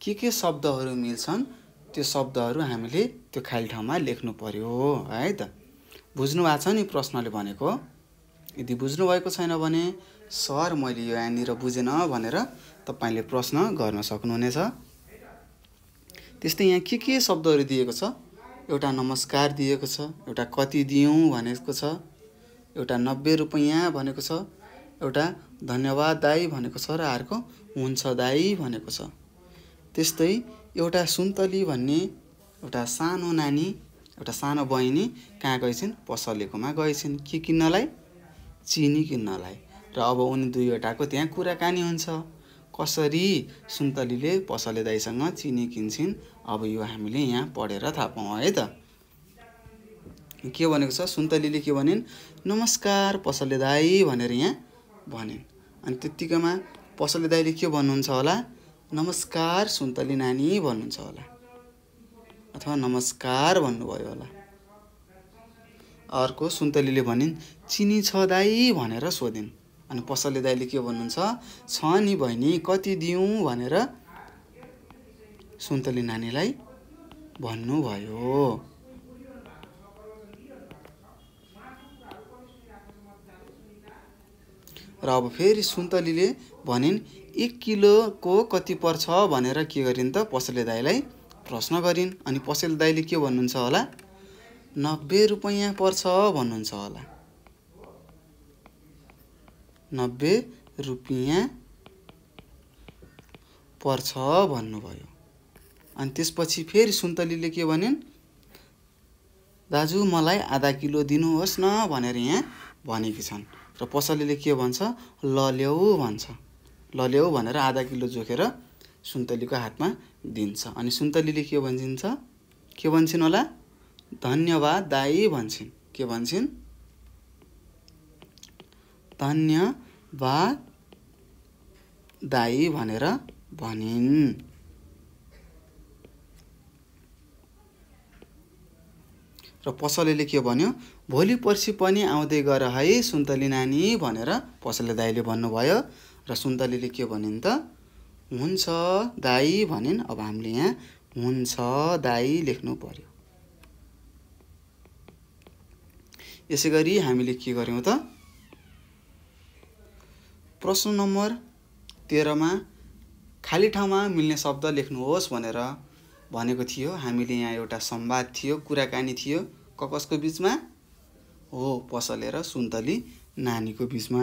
के के शब्दहरू मिल्छन्? त्यो शब्दहरू हामीले त्यो खाली ठाउँमा लेख्नु पर्यो है त? बुझ्नु भएको छ नि प्रश्नले भनेको? यदि बुझ्नुभएको छैन भने सर मैले यो यहाँनिर बुझेन भनेर तपाईँले प्रश्न गर्न सक्नुहुनेछ। त्यस्तै यहाँ के के शब्दहरू दिएको छ? एउटा नमस्कार दिएको छ एउटा कति दियौँ भनेको छ। एउटा नब्बे रुपियाँ भनेको छ एउटा धन्यवाद दाई भनेको छ र अर्को हुन्छ दाई भनेको छ। त्यस्तै एउटा सुन्तली भन्ने एउटा सानो नानी एउटा सानो बहिनी कहाँ गएछिन्? पसलेकोमा गएछिन्। के किन्नलाई? चिनी किन्नलाई। र अब उनी दुईवटाको त्यहाँ कुराकानी हुन्छ। कसरी सुन्तलीले पसले दाईसँग चिनी किन्छन्? अब यो हामीले यहाँ पढेर थाहा पाउँ है त। के भनेको छ? सुन्तलीले के भनिन्? नमस्कार पसले दाई भनेर यहाँ भनिन् अनि त्यत्तिकैमा पसले दाईले के भन्नुहुन्छ होला? नमस्कार सुन्तली नानी भन्नुहुन्छ होला। अथवा नमस्कार भन्नुभयो होला। अर्को सुन्तलीले भनिन् चिनी छ दाई भनेर सोधिन्। अनि पसले दाइले के भन्नुहुन्छ? छ नि बहिनी कति दिउँ भनेर सुन्तली नानीलाई भन्नुभयो। र अब फेरि सुन्तलीले भनिन् एक किलोको कति पर्छ? भनेर के गरिन् त पसले दाईलाई प्रश्न गरिन्। अनि पसले दाईले के भन्नुहुन्छ होला? नब्बे रुपियाँ पर्छ भन्नुहुन्छ होला। नब्बे रुपियाँ पर्छ भन्नुभयो। अनि त्यसपछि फेरि सुन्तलीले के भनिन् दाजु मलाई आधा किलो दिनुहोस् न भनेर यहाँ भनेकी छन्। र पसलेले के भन्छ? ल ल्याऊ भन्छ। ल ल्याऊ भनेर आधा किलो जोखेर सुन्तलीको हातमा दिन्छ। अनि सुन्तलीले के भनिदिन्छ के भन्छन् होला? धन्यवाद दाई भन्छन्। के भन्छन्? धन्यवाद दाई भनेर भनिन्। र पसलेले के भन्यो? भोलि पर्सि पनि आउँदै गर है सुन्तली नानी भनेर पसले दाईले भन्नुभयो। र सुन्तलीले के भनिन् त? हुन्छ दाई भनिन्। अब हामीले यहाँ हुन्छ दाई लेख्नु पर्यो। यसै गरी हामीले के गर्यौँ त? प्रश्न नम्बर तेह्रमा खाली ठाउँमा मिल्ने शब्द लेख्नुहोस् भनेर भनेको थियो। हामीले यहाँ एउटा संवाद थियो कुराकानी थियो। कसको बिचमा? हो पसले र सुन्तली नानीको बिचमा।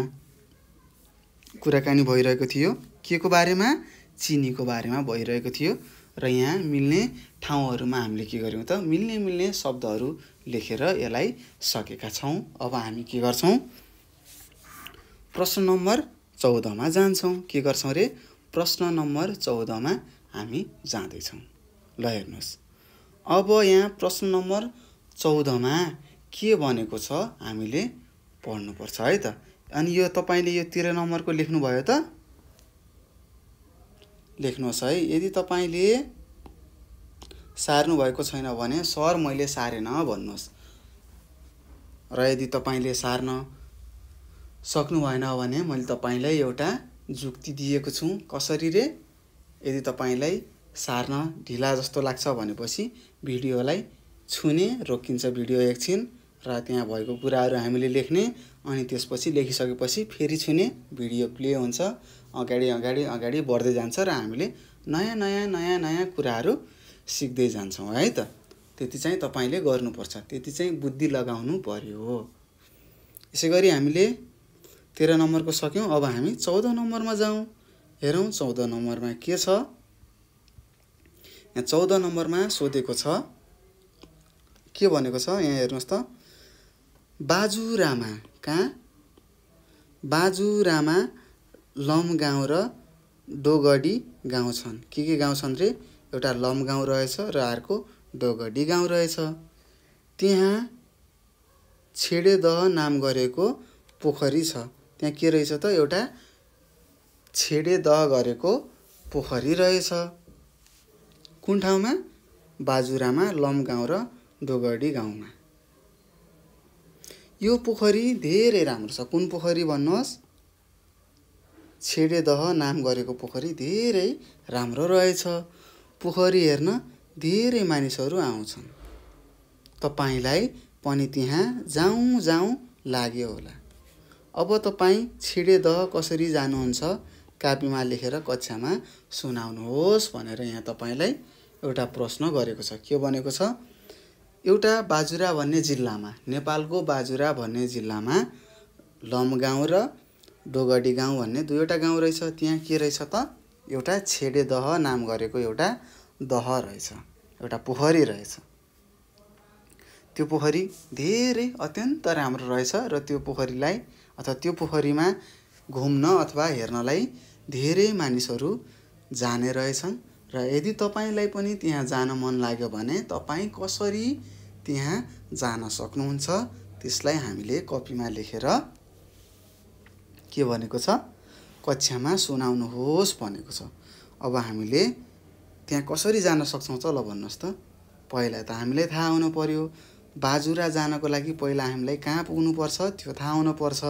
कुराकानी भइरहेको थियो। के को बारेमा? चिनीको बारेमा भइरहेको थियो। र यहाँ मिल्ने ठाउँहरूमा हामीले के गर्यौँ त? मिल्ने मिल्ने शब्दहरू लेखेर यसलाई सकेका छौँ। अब हामी के गर्छौँ? प्रश्न नम्बर चौधमा जान्छौँ। के गर्छौँ अरे प्रश्न नम्बर चौधमा हामी जाँदैछौँ। ल हेर्नुहोस्। अब यहाँ प्रश्न नम्बर चौधमा के भनेको छ हामीले पढ्नुपर्छ है त? अनि यो तपाईँले यो तेह्र नम्बरको लेख्नुभयो त? लेख्नुहोस् है। यदि तपाईँले सार्नु भएको छैन भने सर मैले सारेन भन्नुहोस्। र यदि तपाईँले सार्न सक्नु भएन भने मैले तपाईँलाई एउटा जुक्ति दिएको छु। कसरी रे? यदि तपाईँलाई सार्न ढिला जस्तो लाग्छ भनेपछि भिडियोलाई छुने रोकिन्छ भिडियो एकछिन। र त्यहाँ भएको कुराहरू हामीले लेख्ने अनि त्यसपछि लेखिसकेपछि फेरि छुने भिडियो प्ले हुन्छ। अगाडि अगाडि अगाडि बढ्दै जान्छ र हामीले नयाँ नयाँ नयाँ नयाँ कुराहरू सिक्दै जान्छौँ है त? त्यति चाहिँ तपाईँले गर्नुपर्छ। त्यति चाहिँ बुद्धि लगाउनु पर्यो। यसै गरी हामीले तेह्र नम्बरको सक्यौँ। अब हामी चौध नम्बरमा जाउँ। हेरौँ चौध नम्बरमा के छ? यहाँ चौध नम्बरमा सोधेको छ। के भनेको छ? यहाँ हेर्नुहोस् त। बाजुरामा कहाँ? बाजुरामा लम गाउँ र डोगडी गाउँ छन्। के के गाउँ छन् रे? एउटा लम गाउँ रहेछ र अर्को डोगडी गाउँ रहेछ। त्यहाँ छेडेदह नाम गरेको पोखरी छ। त्यहाँ के रहेछ त? एउटा छेडेदह गरेको पोखरी रहेछ। कुन ठाउँमा? बाजुरामा लम गाउँ र डोगडी गाउँमा। यो पोखरी धेरै राम्रो छ। कुन पोखरी भन्नुहोस्? छेडेदह नाम गरेको पोखरी धेरै राम्रो रहेछ। पोखरी हेर्न धेरै मानिसहरू आउँछन्। तपाईँलाई पनि त्यहाँ जाउँ जाउँ लाग्यो होला। अब तपाईँ छिडेदह कसरी जानुहुन्छ कापीमा लेखेर कक्षामा सुनाउनुहोस् भनेर यहाँ तपाईँलाई एउटा प्रश्न गरेको छ। के भनेको छ? एउटा बाजुरा भन्ने जिल्लामा नेपालको बाजुरा भन्ने जिल्लामा लम गाउँ र डोगडी गाउँ भन्ने दुईवटा गाउँ रहेछ। त्यहाँ के रहेछ त? एउटा छेडे दह नाम गरेको एउटा दह रहेछ। एउटा पोखरी रहेछ। त्यो पोखरी धेरै अत्यन्त राम्रो रहेछ र त्यो पोखरीलाई अथवा त्यो पोखरीमा घुम्न अथवा हेर्नलाई धेरै मानिसहरू जाने रहेछन्। र यदि तपाईँलाई पनि त्यहाँ जान मन लाग्यो भने तपाईँ कसरी त्यहाँ जान सक्नुहुन्छ त्यसलाई हामीले कपीमा लेखेर के भनेको छ? कक्षामा सुनाउनुहोस् भनेको छ। अब हामीले त्यहाँ कसरी जान सक्छौँ त ल भन्नुहोस् त। पहिला त हामीलाई थाहा हुनु पऱ्यो बाजुरा जानको लागि पहिला हामीलाई कहाँ पुग्नुपर्छ त्यो थाहा हुनुपर्छ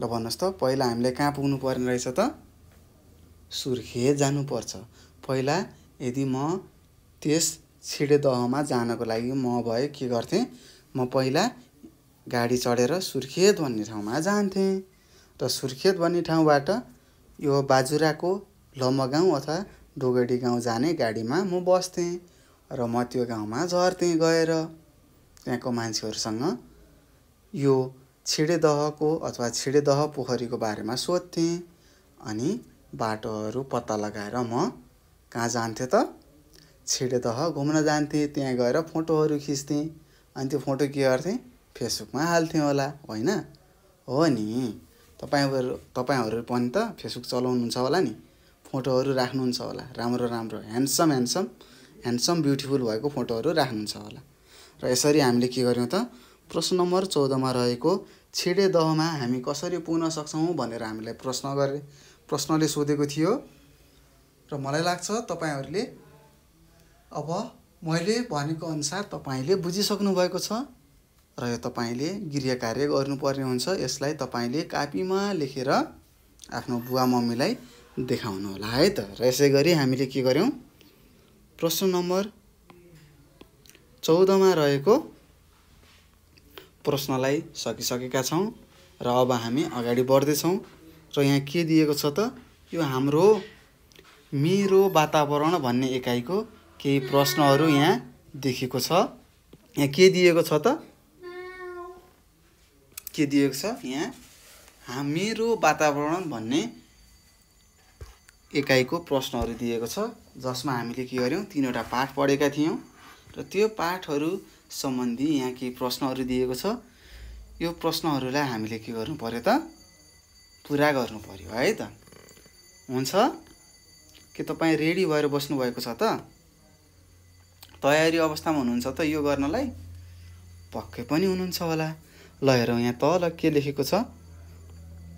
ल भन्नुहोस् त पहिला हामीले कहाँ पुग्नु पर्ने रहेछ त? सुर्खेत जानुपर्छ। पहिला यदि म त्यस छिडेदहमा जानको लागि म भए के गर्थेँ? म पहिला गाडी चढेर सुर्खेत भन्ने ठाउँमा जान्थेँ। र सुर्खेत भन्ने ठाउँबाट यो बाजुराको लम्बगाउँ अथवा डोगडी गाउँ जाने गाडीमा म बस्थेँ र म त्यो गाउँमा झर्थेँ गएर। त्यहाँको मान्छेहरूसँग यो छिडेदहको अथवा छिडेदह पोखरीको बारेमा सोध्थेँ अनि बाटोहरू पत्ता लगाएर म कहाँ जान्थेँ त? छिडेदह घुम्न जान्थेँ त्यहाँ गएर फोटोहरू खिच्थेँ। अनि त्यो फोटो के गर्थेँ? फेसबुकमा हाल्थेँ होला होइन? हो नि। तपाईँहरू तपाईँहरू पनि त फेसबुक चलाउनुहुन्छ होला नि। फोटोहरू राख्नुहुन्छ होला। राम्रो राम्रो ह्यान्डसम ह्यान्डसम ह्यान्डसम ब्युटिफुल भएको फोटोहरू राख्नुहुन्छ होला। र यसरी हामीले के गर्यौँ त? प्रश्न नम्बर चौधमा रहेको छिडे दहमा हामी कसरी पुग्न सक्छौँ भनेर हामीलाई प्रश्न गरे। प्रश्नले सोधेको थियो र मलाई लाग्छ तपाईँहरूले अब मैले भनेको अनुसार तपाईँले बुझिसक्नु भएको छ र यो तपाईँले गृह कार्य गर्नुपर्ने हुन्छ। यसलाई तपाईँले कापीमा लेखेर आफ्नो बुवा मम्मीलाई देखाउनु होला है त। र यसै गरी हामीले के गर्यौँ प्रश्न नम्बर चौधमा रहेको प्रश्नलाई सकिसकेका छौँ र अब हामी अगाडि बढ्दैछौँ। र यहाँ के दिएको छ त? यो हाम्रो मेरो वातावरण भन्ने एकाइको केही प्रश्नहरू यहाँ देखिएको छ। यहाँ के दिएको छ त? के दिएको छ? यहाँ मेरो वातावरण भन्ने एकाइको प्रश्नहरू दिएको छ जसमा हामीले के गर्यौँ तिनवटा पाठ पढेका थियौँ र त्यो पाठहरू सम्बन्धी यहाँ केही प्रश्नहरू दिएको छ। यो प्रश्नहरूलाई हामीले के गर्नु पऱ्यो त? पुरा गर्नु पऱ्यो है त? हुन्छ? के तपाईँ रेडी भएर बस्नुभएको छ त? तयारी अवस्थामा हुनुहुन्छ त यो गर्नलाई? पक्कै पनि हुनुहुन्छ होला। ल हेरौँ यहाँ तल के लेखेको छ।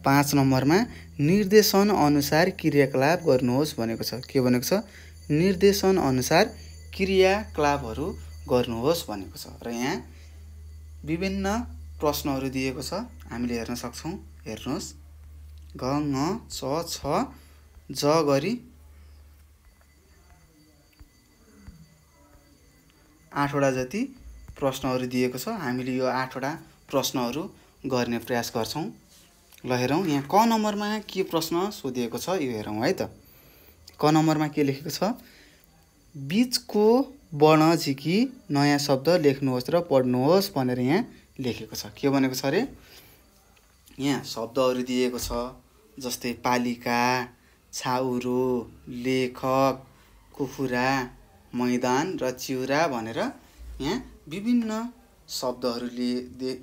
पाँच नम्बरमा निर्देशन अनुसार क्रियाकलाप गर्नुहोस् भनेको छ। के भनेको छ? निर्देशन अनुसार क्रियाकलापहरू गर्नुहोस् भनेको छ। र यहाँ विभिन्न प्रश्नहरू दिएको छ। हामीले हेर्न सक्छौँ। हेर्नुहोस्। घ ङ च छ ज गरी आठवटा जति प्रश्नहरू दिएको छ हामीले यो आठवटा प्रश्नहरू गर्ने प्रयास गर्छौँ। ल हेरौँ यहाँ क नम्बरमा के प्रश्न सोधिएको छ यो हेरौँ है त। क नम्बरमा के लेखेको छ? बिचको वर्ण झिकी नयाँ शब्द लेख्नुहोस् र पढ्नुहोस् भनेर यहाँ लेखेको छ। के भनेको छ अरे? यहाँ शब्दहरू दिएको छ। जस्तै पालिका छाउरो लेखक कुखुरा मैदान र चिउरा भनेर यहाँ विभिन्न शब्दहरू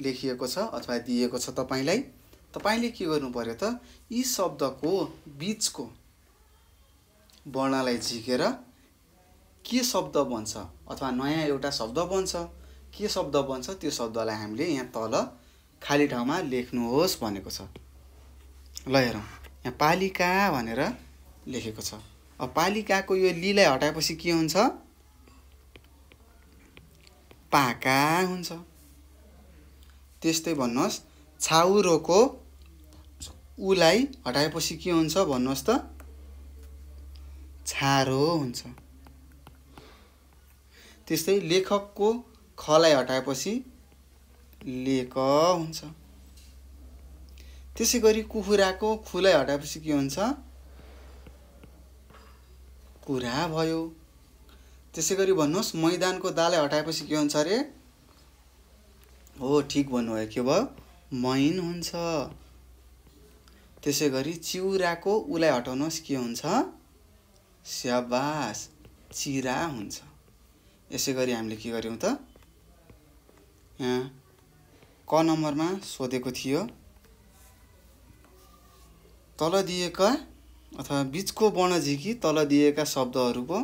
लेखिएको छ अथवा दिएको छ तपाईँलाई। तपाईँले के गर्नु पर्यो त यी शब्दको बिचको वर्णलाई झिकेर के शब्द बन्छ अथवा नयाँ एउटा शब्द बन्छ के शब्द बन्छ त्यो शब्दलाई हामीले यहाँ तल खाली ठाउँमा लेख्नुहोस् भनेको छ। ल हेरौँ। यहाँ पालिका भनेर लेखेको छ। अब पालिकाको यो लिलाई हटाएपछि के हुन्छ? पाका हुन्छ। त्यस्तै भन्नुहोस्। छाउरोको उलाई हटाएपछि के हुन्छ भन्नुहोस् त? छारो हुन्छ। त्यस्तै लेखकको खलाई हटाएपछि लेख हुन्छ। त्यसै गरी कुखुराको खुलाई हटाएपछि के हुन्छ? कुरा भयो। त्यसै गरी भन्नुहोस् मैदानको दालाई हटाएपछि के हुन्छ अरे? हो ठिक भन्नुभयो। के भयो? मैन हुन्छ। त्यसै गरी चिउराको उसलाई हटाउनुहोस् के हुन्छ? स्याबास चिरा हुन्छ। यसै गरी हामीले के गर्यौँ त? यहाँ क नम्बरमा सोधेको थियो। तल दिएका अथवा बिचको वर्ण झिकी तल दिएका शब्दहरूको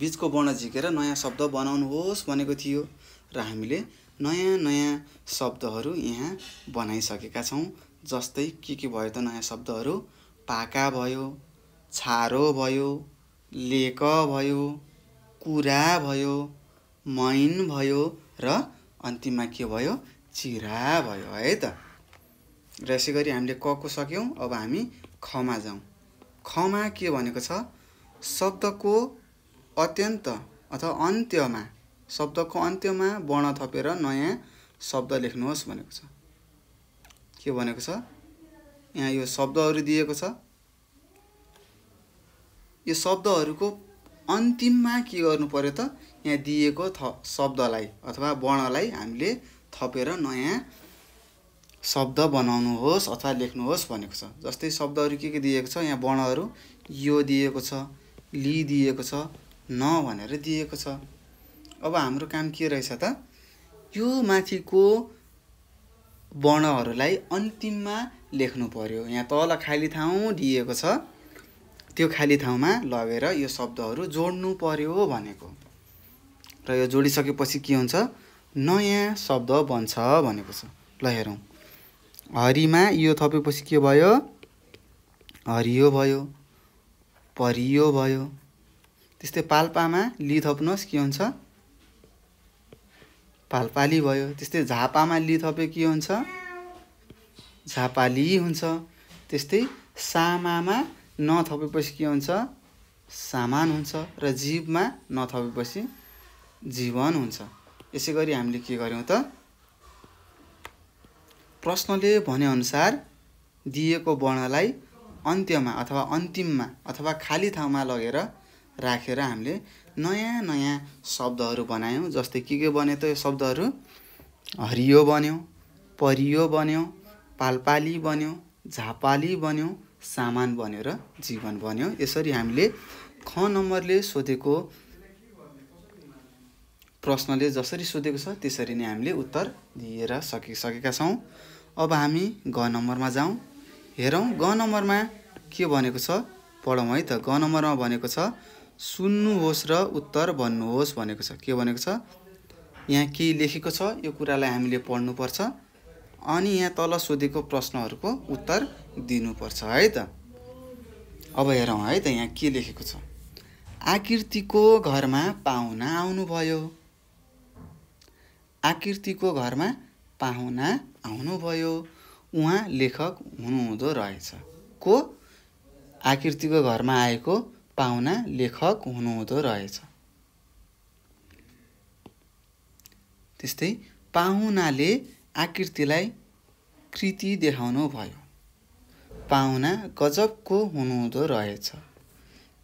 बिचको वर्ण झिकेर नयाँ शब्द बनाउनुहोस् भनेको थियो र हामीले नयाँ नयाँ शब्दहरू यहाँ बनाइसकेका छौँ जस्तै के के भयो त नयाँ शब्दहरू? पाका भयो छारो भयो लेक भयो कुरा भयो मैन भयो र अन्तिममा के भयो? चिरा भयो है त? र यसै गरी हामीले कको सक्यौँ? अब हामी खमा जाउँ। खमा के भनेको छ? शब्दको अत्यन्त अथवा अन्त्यमा शब्दको अन्त्यमा वर्ण थपेर नयाँ शब्द लेख्नुहोस् भनेको छ। के भनेको छ? यहाँ यो शब्दहरू दिएको छ। यो शब्दहरूको अन्तिममा के गर्नु पर्यो त? यहाँ दिएको थ शब्दलाई अथवा वर्णलाई हामीले थपेर नयाँ शब्द बनाउनुहोस् अथवा लेख्नुहोस् भनेको छ। जस्तै शब्दहरू के के दिएको छ? यहाँ वर्णहरू यो दिएको छ लि दिएको छ न भनेर दिएको छ। अब हाम्रो काम के रहेछ त? यो माथिको वर्णहरूलाई अन्तिममा लेख्नु पर्यो। यहाँ तल खाली ठाउँ दिएको छ। त्यो खाली ठाउँमा लगेर यो शब्दहरू जोड्नु पर्यो भनेको। र यो जोडिसकेपछि के हुन्छ? नयाँ शब्द बन्छ भनेको छ। ल हेरौँ। हरिमा यो थपेपछि के भयो? हरियो भयो परियो भयो। त्यस्तै पाल्पामा लि थप्नुहोस् के हुन्छ? पाल्पाली भयो। त्यस्तै झापामा लि थपे के हुन्छ? झापाली हुन्छ। त्यस्तै सामामा नथपेपछि के हुन्छ? सामान हुन्छ र जीवमा नथपेपछि जीवन हुन्छ। यसै गरी हामीले के गर्यौँ त? प्रश्नले भनेअनुसार दिएको वर्णलाई अन्त्यमा अथवा अन्तिममा अथवा खाली ठाउँमा लगेर राखेर हामीले नयाँ नयाँ शब्दहरू बनायौँ। जस्तै के के बन्यो त यो शब्दहरू? हरियो बन्यो परियो बन्यो पालपाली बन्यो झापाली बन्यो सामान बन्यो र जीवन बन्यो। यसरी हामीले ख नम्बरले सोधेको प्रश्नले जसरी सोधेको छ त्यसरी नै हामीले उत्तर दिएर सकिसकेका छौँ। अब हामी ग नम्बरमा जाउँ। हेरौँ ग नम्बरमा के भनेको छ? पढौँ है त। ग नम्बरमा भनेको छ सुन्नुहोस् र उत्तर भन्नुहोस् भनेको छ। के भनेको छ? यहाँ के लेखेको छ? यो कुरालाई हामीले पढ्नुपर्छ। अनि यहाँ तल सोधेको प्रश्नहरूको उत्तर दिनुपर्छ है त। अब हेरौँ है त यहाँ के लेखेको छ। आकृतिको घरमा पाहुना आउनुभयो। आकृतिको घरमा पाहुना आउनुभयो उहाँ लेखक हुनुहुँदो रहेछ। को? आकृतिको घरमा आएको पाहुना लेखक हुनुहुँदो रहेछ। त्यस्तै पाहुनाले आकृतिलाई कृति देखाउनु भयो पाहुना गजबको हुनुहुँदो रहेछ।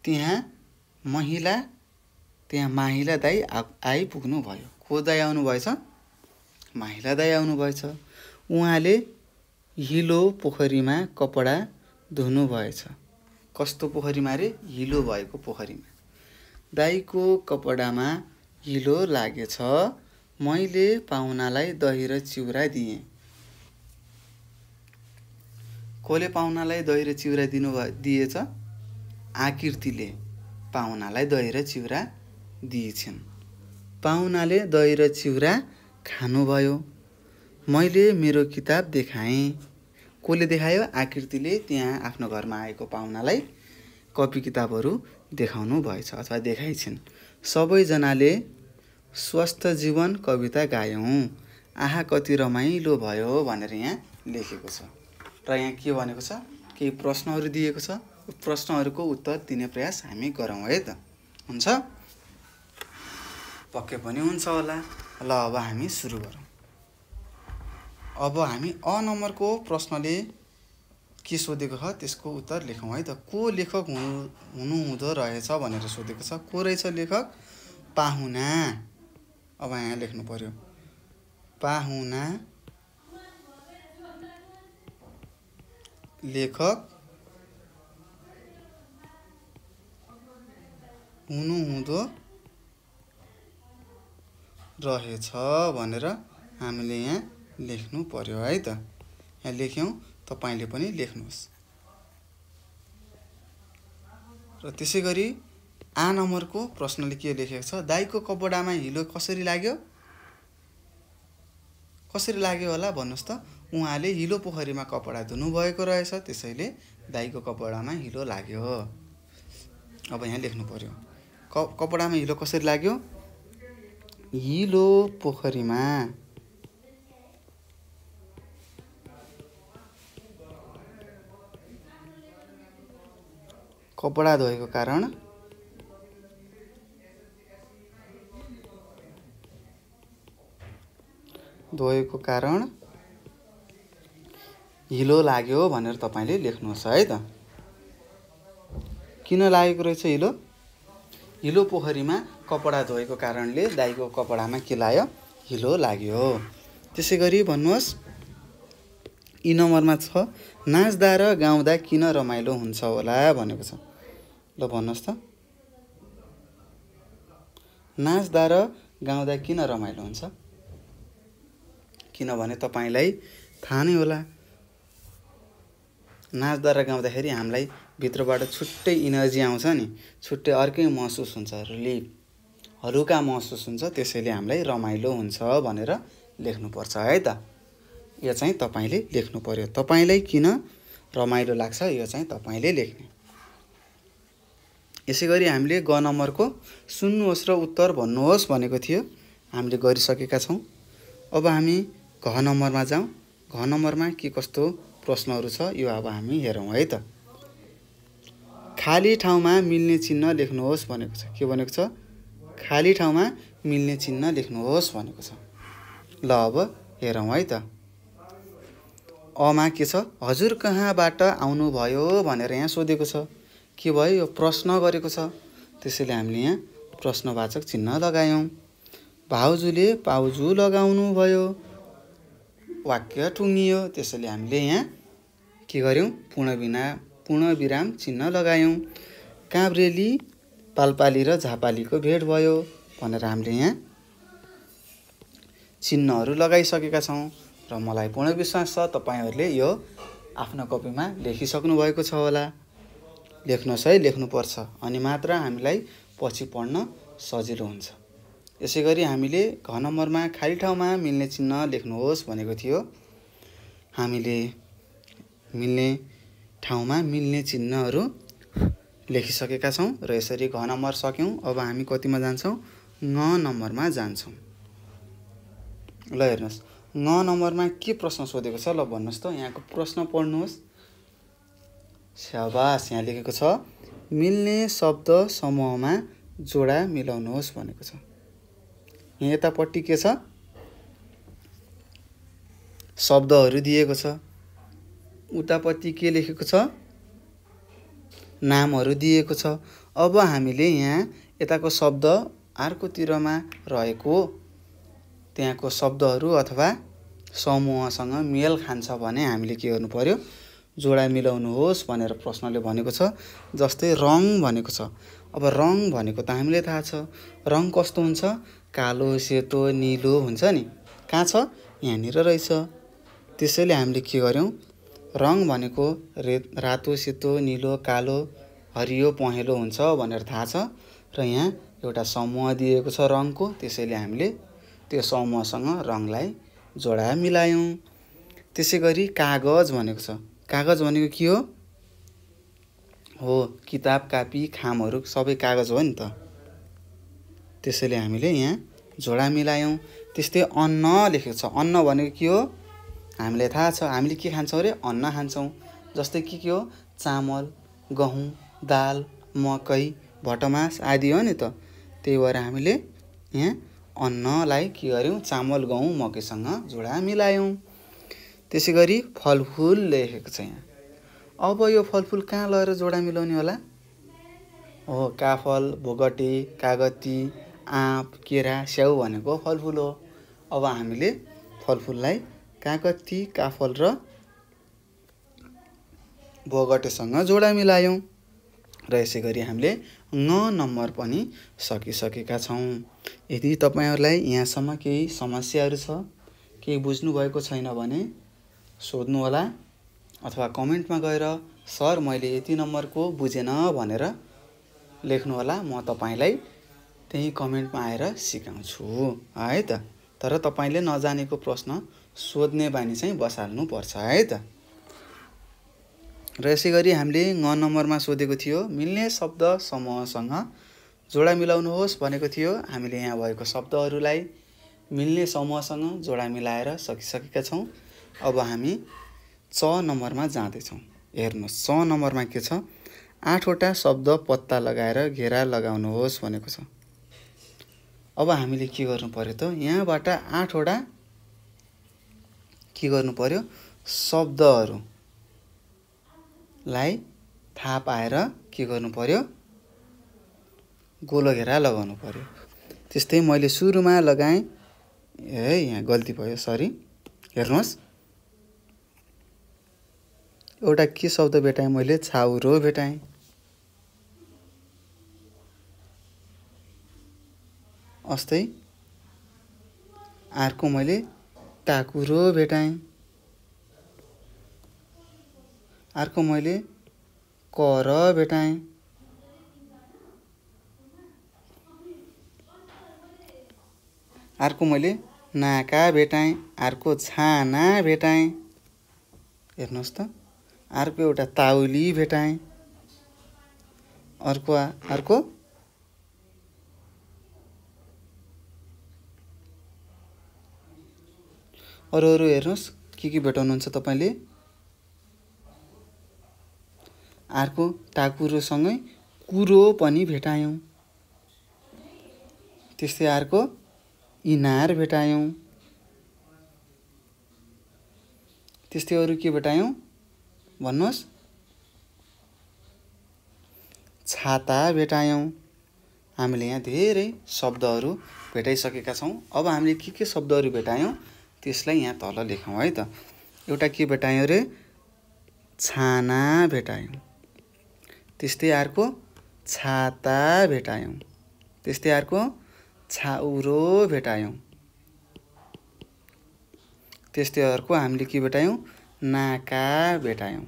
त्यहाँ महिला त्यहाँ माहिला दाई आइपुग्नु भयो को दाई आउनुभएछ? माहिला दाई आउनुभएछ। उहाँले हिलो पोखरीमा कपडा धुनुभएछ कस्तो पोखरीमा अरे हिलो भएको पोखरीमा। दाईको कपडामा हिलो लागेछ। मैले पाहुनालाई दही र चिउरा दिएँ। कसले पाहुनालाई दही र चिउरा दिनु दिएछ? आकृतिले पाहुनालाई दही र चिउरा दिएछन्। पाहुनाले दही र चिउरा खानुभयो। मैले मेरो किताब देखाएँ। कसले देखायो? आकृतिले त्यहाँ आफ्नो घरमा आएको पाहुनालाई कपी किताबहरू देखाउनु भएछ अथवा देखाइछन्। सबैजनाले स्वस्थ जीवन कविता गायौँ। आहा कति रमाइलो भयो भनेर यहाँ लेखेको छ। र यहाँ के भनेको छ? केही प्रश्नहरू दिएको छ। प्रश्नहरूको उत्तर दिने प्रयास हामी गरौँ है त? हुन्छ? पक्कै पनि हुन्छ होला। ल अब हामी सुरु गरौँ। अब हामी अ नम्बरको प्रश्नले के सोधेको छ त्यसको उत्तर लेखौँ है त। को लेखक हुनु हुनुहुँदो रहेछ भनेर सोधेको छ। को रहेछ लेखक? पाहुना। अब यहाँ लेख्नु पर्यो। पाहुना। लेखक। हुनुहुँदो रहेछ भनेर हामीले यहाँ लेख्नु पर्यो है त। यहाँ लेख्यौँ तपाईँले पनि लेख्नुहोस्। र त्यसै गरी आ नम्बरको प्रश्नले के लेखेको छ? दाईको कपडामा हिलो कसरी लाग्यो? कसरी लाग्यो होला भन्नुहोस् त। उहाँले हिलो पोखरीमा कपडा धुनुभएको रहेछ त्यसैले दाईको कपडामा हिलो लाग्यो। अब यहाँ लेख्नु पर्यो। क कपडामा हिलो कसरी लाग्यो? हिलो पोखरीमा। कपडा धोएको कारण। धोएको कारण हिलो लाग्यो भनेर तपाईँले लेख्नुहोस् है त। किन लागेको रहेछ हिलो? हिलो पोखरीमा कपडा धोएको कारणले दाईको कपडामा के लाग्यो? हिलो लाग्यो। त्यसै गरी भन्नुहोस् यी नम्बरमा छ नाच्दा र गाउँदा किन रमाइलो हुन्छ होला भनेको छ। ल भन्नुहोस् त। नाच्दा र गाउँदा किन रमाइलो हुन्छ? किनभने तपाईँलाई थाहा नै होला। नाच्दा र गाउँदाखेरि हामीलाई भित्रबाट छुट्टै इनर्जी आउँछ नि। छुट्टै अर्कै महसुस हुन्छ। रिलिफ हलुका महसुस हुन्छ। त्यसैले हामीलाई रमाइलो हुन्छ भनेर लेख्नुपर्छ है त। यो चाहिँ तपाईँले लेख्नु पर्यो। तपाईँलाई किन रमाइलो लाग्छ? यो चाहिँ तपाईँले लेख्ने। यसै गरी हामीले ग नम्बरको सुन्नुहोस् र उत्तर भन्नुहोस् भनेको थियो। हामीले गरिसकेका छौँ। अब हामी घ नम्बरमा जाउँ। घ नम्बरमा के कस्तो प्रश्नहरू छ यो अब हामी हेरौँ है त। खाली ठाउँमा मिल्ने चिन्ह लेख्नुहोस् भनेको छ। के भनेको छ? खाली ठाउँमा मिल्ने चिन्ह लेख्नुहोस् भनेको छ। ल अब हेरौँ है त। अमा के छ? हजुर कहाँबाट आउनुभयो भनेर यहाँ सोधेको छ। के भयो? यो प्रश्न गरेको छ। त्यसैले हामीले यहाँ प्रश्नवाचक चिन्ह लगायौँ। भाउजूले पाउजू लगाउनु भयो। वाक्य टुङ्गियो। त्यसैले हामीले यहाँ के गर्यौँ? पूर्णविना पूर्णविराम चिन्ह लगायौँ। काभ्रेली पालपाली र झापालीको भेट भयो भनेर हामीले यहाँ चिन्हहरू लगाइसकेका छौँ। र मलाई पूर्ण विश्वास छ तपाईँहरूले यो आफ्नो कपीमा लेखिसक्नु भएको छ होला। लेख्नुहोस् है लेख्नुपर्छ अनि मात्र हामीलाई पछि पढ्न सजिलो हुन्छ। यसै गरी हामीले घ नम्बरमा खाली ठाउँमा मिल्ने चिन्ह लेख्नुहोस् भनेको थियो। हामीले मिल्ने ठाउँमा मिल्ने चिन्हहरू लेखिसकेका छौँ र यसरी घ नम्बर सक्यौँ। अब हामी कतिमा जान्छौँ? ङ नम्बरमा जान्छौँ। ल हेर्नुहोस्। ङ नम्बरमा के प्रश्न सोधेको छ? ल भन्नुहोस् त। यहाँको प्रश्न पढ्नुहोस्। स्याबास यहाँ लेखेको छ मिल्ने शब्द समूहमा जोडा मिलाउनुहोस् भनेको छ। यहाँ यतापट्टि के छ? शब्दहरू दिएको छ। उतापट्टि के लेखेको छ? नामहरू दिएको छ। अब हामीले यहाँ यताको शब्द अर्कोतिरमा रहेको त्यहाँको शब्दहरू अथवा समूहसँग मेल खान्छ भने हामीले के गर्नु पर्यो? जोडा मिलाउनुहोस् भनेर प्रश्नले भनेको छ जस्तै रङ भनेको छ। अब रङ भनेको त हामीलाई थाहा छ। रङ कस्तो हुन्छ? कालो सेतो निलो हुन्छ नि। कहाँ छ? यहाँनिर रहेछ। त्यसैले हामीले के गर्यौँ रङ भनेको रे रातो सेतो निलो कालो हरियो पहेँलो हुन्छ भनेर थाहा छ। र यहाँ एउटा समूह दिएको छ रङको। त्यसैले हामीले त्यो समूहसँग रङलाई जोडा मिलायौँ। त्यसै गरी कागज भनेको छ। कागज भनेको के हो? हो किताब कापी खामहरू सबै कागज हो नि त। त्यसैले हामीले यहाँ जोडा मिलायौँ। त्यस्तै अन्न लेखेको छ। अन्न भनेको के हो? हामीलाई थाहा छ। हामीले के खान्छौँ अरे? अन्न खान्छौँ। जस्तै के के हो? चामल गहुँ दाल मकै भटमास आदि हो नि त। त्यही भएर हामीले यहाँ अन्नलाई के गर्यौँ चामल गहुँ मकैसँग जोडा मिलायौँ। त्यसै गरी फलफुल लेखेको छ यहाँ। अब यो फलफुल कहाँ लगेर जोडा मिलाउने होला? हो काफल भोगटे कागती आँप केरा स्याउ भनेको फलफुल हो। अब हामीले फलफुललाई कागती काफल र भोगटेसँग जोडा मिलायौँ र यसै गरी हामीले न नम्बर पनि सकिसकेका छौँ। यदि तपाईँहरूलाई यहाँसम्म केही समस्याहरू छ केही बुझ्नुभएको छैन भने सोध्नुहोला अथवा कमेन्टमा गएर सर मैले यति नम्बरको बुझेन भनेर लेख्नुहोला म तपाईँलाई त्यही कमेन्टमा आएर सिकाउँछु है त? तर तपाईँले नजानेको प्रश्न सोध्ने बानी चाहिँ बसाल्नुपर्छ है त? र यसै गरी हामीले ङ नम्बरमा सोधेको थियो मिल्ने शब्द समूहसँग जोडा मिलाउनुहोस् भनेको थियो। हामीले यहाँ भएको शब्दहरूलाई मिल्ने समूहसँग जोडा मिलाएर सकिसकेका छौँ। अब हामी च नम्बरमा जाँदैछौँ। हेर्नुहोस् च नम्बरमा के छ? आठवटा शब्द पत्ता लगाएर घेरा लगाउनुहोस् भनेको छ। अब हामीले के गर्नु पर्यो त? यहाँबाट आठवटा के गर्नु पर्यो? शब्दहरूलाई थाहा पाएर के गर्नु पर्यो? गोलो घेरा लगाउनु पर्यो। त्यस्तै मैले सुरुमा लगाएँ। है यहाँ गल्ती भयो सरी। हेर्नुहोस्। एउटा के शब्द भेटाएँ मैले? छाउरो भेटाएँ। अस्ति अर्को मैले टाकुरो भेटाएँ। अर्को मैले कर भेटाएँ। अर्को मैले नाका भेटाएँ। अर्को छाना भेटाएँ। हेर्नुहोस् त। अर्को एउटा ताउली भेटाएँ। अर्को अर्को? अरू अरू हेर्नुहोस् के के भेटाउनुहुन्छ तपाईँले? अर्को टाकुरोसँगै कुरो पनि भेटायौँ। त्यस्तै अर्को इनार भेटायौँ। त्यस्तै अरू के भेटायौँ? भन्नुहोस्। छाता भेटायौँ। हामीले यहाँ धेरै शब्दहरू भेटाइसकेका छौँ। अब हामीले के के शब्दहरू भेटायौँ त्यसलाई यहाँ तल लेखौँ है त। एउटा के भेटायौँ अरे छाना भेटायौँ। त्यस्तै अर्को छाता भेटायौँ। त्यस्तै अर्को छाउरो भेटायौँ। त्यस्तै अर्को हामीले के भेटायौँ? नाका भेटायौँ।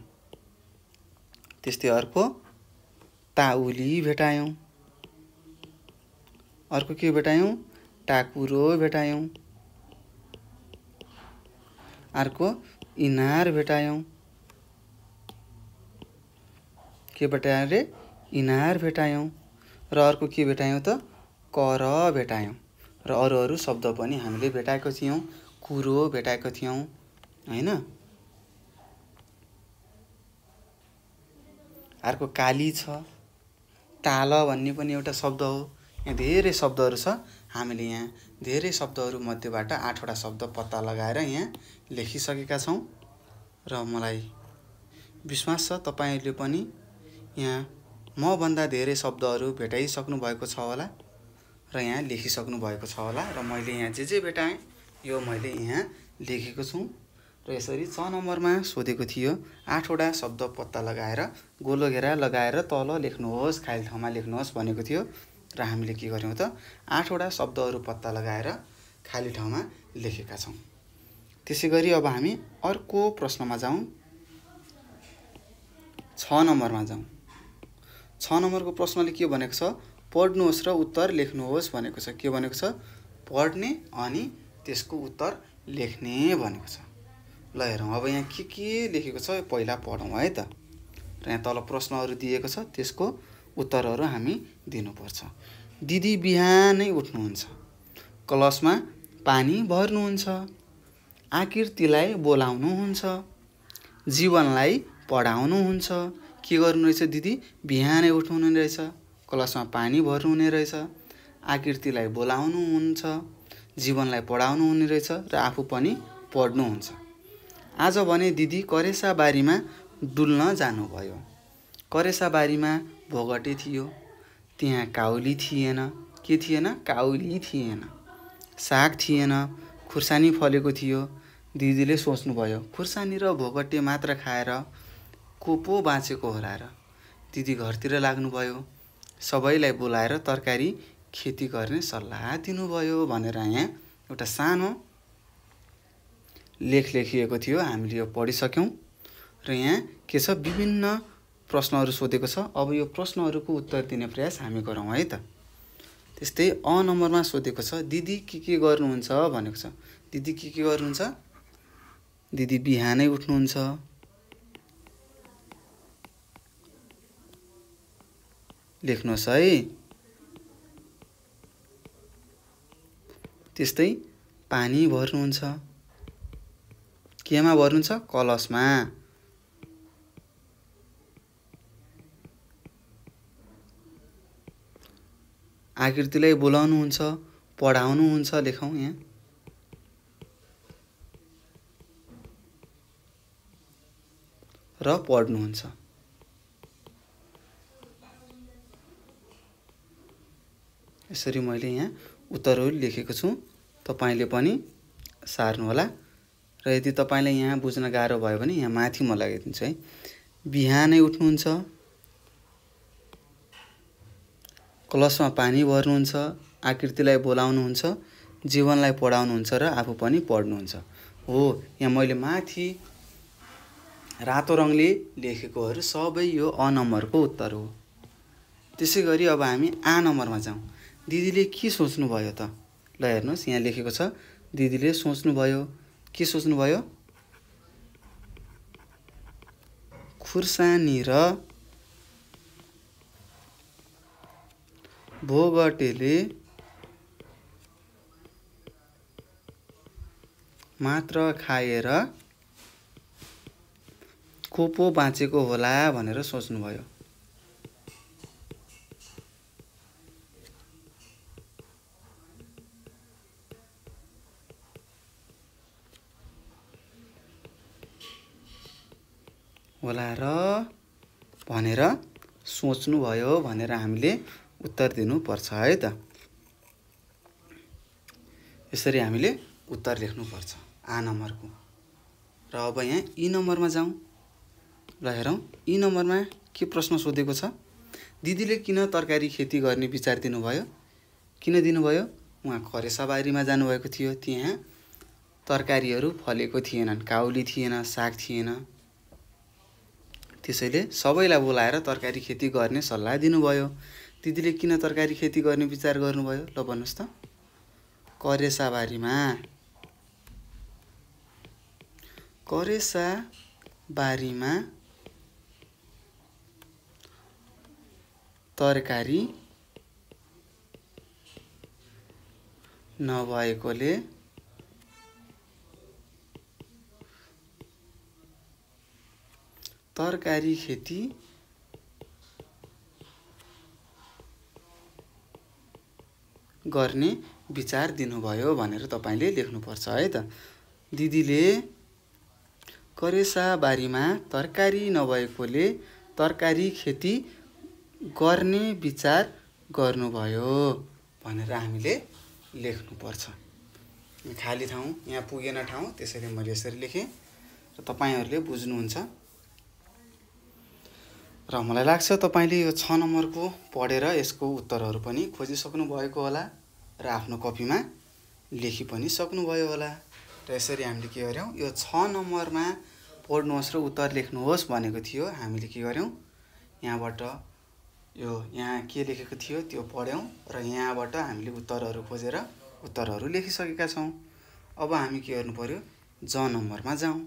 त्यस्तै अर्को ताउली भेटायौँ। अर्को के भेटायौँ? टाकुरो भेटायौँ। अर्को इनार भेटायौँ। के भेटायौँ रे? इनार भेटायौँ। र अर्को के भेटायौँ त? कर भेटायौँ। र अरू अरू शब्द पनि हामीले भेटाएको थियौँ। कुरो भेटाएको थियौँ। होइन? अर्को काली छ ताल भन्ने पनि एउटा शब्द हो। यहाँ धेरै शब्दहरू छ। हामीले यहाँ धेरै शब्दहरू मध्येबाट आठवटा शब्द पत्ता लगाएर यहाँ लेखिसकेका छौँ। र मलाई विश्वास छ तपाईँहरूले पनि यहाँ मभन्दा धेरै शब्दहरू भेटाइसक्नु भएको छ होला र यहाँ लेखिसक्नु भएको छ होला र मैले यहाँ जे जे भेटाएँ यो मैले यहाँ लेखेको छु। र यसरी छ नम्बरमा सोधेको थियो आठवटा शब्द पत्ता लगाएर गोलो घेरा लगाएर तल लेख्नुहोस् खाली ठाउँमा लेख्नुहोस् भनेको थियो। र हामीले के गर्यौँ त? आठवटा शब्दहरू पत्ता लगाएर खाली ठाउँमा लेखेका छौँ। त्यसै गरी अब हामी अर्को प्रश्नमा जाउँ। छ नम्बरमा जाउँ। छ नम्बरको प्रश्नले के भनेको छ? पढ्नुहोस् र उत्तर लेख्नुहोस् भनेको छ। के भनेको छ? पढ्ने अनि त्यसको उत्तर लेख्ने भनेको छ। ल हेरौँ अब यहाँ के के लेखेको छ? पहिला पढौँ है त। र यहाँ तल प्रश्नहरू दिएको छ त्यसको उत्तरहरू हामी दिनुपर्छ। दिदी बिहानै उठ्नुहुन्छ। कलसमा पानी भर्नुहुन्छ। आकृतिलाई बोलाउनुहुन्छ। जीवनलाई पढाउनुहुन्छ। के गर्नु रहेछ दिदी? बिहानै उठ्नुहुने रहेछ। कलसमा पानी भर्नुहुने रहेछ। आकृतिलाई बोलाउनुहुन्छ। जीवनलाई पढाउनु हुने रहेछ। र आफू पनि पढ्नुहुन्छ। आज भने दिदी करेसा बारीमा डुल्न जानुभयो। करेसा बारीमा भोगटे थियो त्यहाँ काउली थिएन। के थिएन? काउली थिएन। साग थिएन खुर्सानी फलेको थियो। दिदीले सोच्नुभयो खुर्सानी र भोगटे मात्र खाएर को पो बाँचेको होला र। दिदी घरतिर लाग्नुभयो सबैलाई बोलाएर तरकारी खेती गर्ने सल्लाह दिनुभयो भनेर यहाँ एउटा सानो लेख लेखिएको थियो हामीले यो पढिसक्यौँ। र यहाँ के छ? विभिन्न प्रश्नहरू सोधेको छ। अब यो प्रश्नहरूको उत्तर दिने प्रयास हामी गरौँ है त। त्यस्तै अ नम्बरमा सोधेको छ दिदी के के गर्नुहुन्छ? भनेको छ। दिदी के के गर्नुहुन्छ? दिदी बिहानै उठ्नुहुन्छ। लेख्नुहोस् है। त्यस्तै पानी भर्नुहुन्छ। केमा भर्नुहुन्छ? कलसमा। आकृतिलाई बोलाउनुहुन्छ पढाउनुहुन्छ लेखौँ यहाँ। र पढ्नुहुन्छ। यसरी मैले यहाँ उत्तरहरू लेखेको छु। तपाईँले पनि सार्नुहोला। र यदि तपाईँलाई यहाँ बुझ्न गाह्रो भयो भने यहाँ माथि म लगाइदिन्छु है। बिहानै उठ्नुहुन्छ। कलसमा पानी भर्नुहुन्छ आकृतिलाई बोलाउनुहुन्छ जीवनलाई पढाउनुहुन्छ र आफू पनि पढ्नुहुन्छ। हो यहाँ मैले माथि रातो रङले लेखेकोहरू सबै यो अ नम्बरको उत्तर हो। त्यसै गरी अब हामी आ नम्बरमा जाउँ। दिदीले के सोच्नुभयो त? ल हेर्नुहोस् यहाँ लेखेको छ दिदीले सोच्नुभयो के सोच्नुभयो? खुर्सानी र भोगटेले मात्र खाएर को पो बाँचेको होला भनेर सोच्नुभयो। होला र भनेर सोच्नुभयो भनेर हामीले उत्तर दिनुपर्छ है त? यसरी हामीले उत्तर लेख्नुपर्छ। आ नम्बरको। र अब यहाँ यी नम्बरमा जाउँ। ल हेरौँ। यी नम्बरमा के प्रश्न सोधेको छ? दिदीले किन तरकारी खेती गर्ने विचार दिनुभयो? किन दिनुभयो? उहाँ खरेसाबारीमा जानुभएको थियो। त्यहाँ तरकारीहरू फलेको थिएनन् काउली थिएन साग थिएन। त्यसैले सबैलाई बोलाएर तरकारी खेती गर्ने सल्लाह दिनुभयो। दिदीले किन तरकारी खेती गर्ने विचार गर्नुभयो? ल भन्नुहोस् त। करेसाबारीमा। करेसा बारीमा तरकारी नभएकोले तरकारी खेती गर्ने विचार दिनुभयो भनेर तपाईँले लेख्नुपर्छ है त? दिदीले करेसा बारीमा तरकारी नभएकोले तरकारी खेती गर्ने विचार गर्नुभयो भनेर हामीले लेख्नुपर्छ। खाली ठाउँ यहाँ पुगेन ठाउँ त्यसैले मैले यसरी लेखेँ। र तपाईँहरूले बुझ्नुहुन्छ। र मलाई लाग्छ तपाईँले यो छ नम्बरको पढेर यसको उत्तरहरू पनि खोजिसक्नु भएको होला र आफ्नो कपीमा लेखि पनि सक्नुभयो होला। र यसरी हामीले के गर्यौँ यो छ नम्बरमा पढ्नुहोस् र उत्तर लेख्नुहोस् भनेको थियो। हामीले के गर्यौँ यहाँबाट यो यहाँ के लेखेको थियो त्यो पढ्यौँ र यहाँबाट हामीले उत्तरहरू खोजेर उत्तरहरू लेखिसकेका छौँ। अब हामी के गर्नु पऱ्यो ज नम्बरमा जाउँ।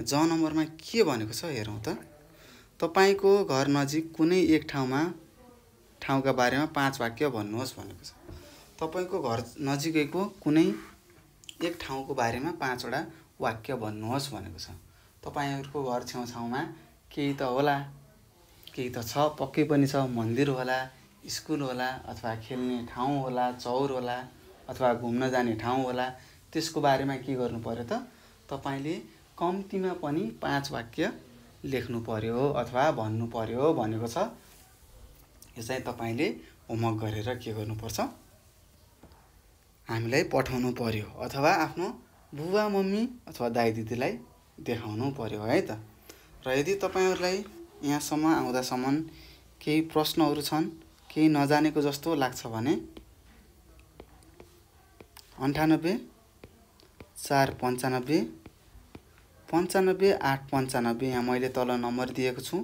ज नम्बरमा के भनेको छ हेरौँ त। तपाईँको घर नजिक कुनै एक ठाउँमा ठाउँका बारेमा पाँच वाक्य भन्नुहोस् भनेको छ। तपाईँको घर नजिकैको कुनै एक ठाउँको बारेमा पाँचवटा वाक्य भन्नुहोस् भनेको छ। तपाईँहरूको घर छेउछाउमा केही त होला केही त छ पक्कै पनि छ मन्दिर होला स्कुल होला अथवा खेल्ने ठाउँ होला चौर होला अथवा घुम्न जाने ठाउँ होला त्यसको बारेमा के गर्नु पर्यो त तपाईँले कम्तीमा पनि पाँच वाक्य लेख्नु पर्यो अथवा भन्नु पर्यो भनेको छ। यो चाहिँ तपाईँले होमवर्क गरेर के गर्नुपर्छ? हामीलाई पठाउनु पर्यो अथवा आफ्नो बुबा मम्मी अथवा दाइ दिदीलाई देखाउनु पर्यो है त? र यदि तपाईँहरूलाई यहाँसम्म आउँदासम्म केही प्रश्नहरू छन् केही नजानेको जस्तो लाग्छ भने अन्ठानब्बे चार पन्चानब्बे पन्चानब्बे आठ पन्चानब्बे यहाँ मैले तल नम्बर दिएको छु।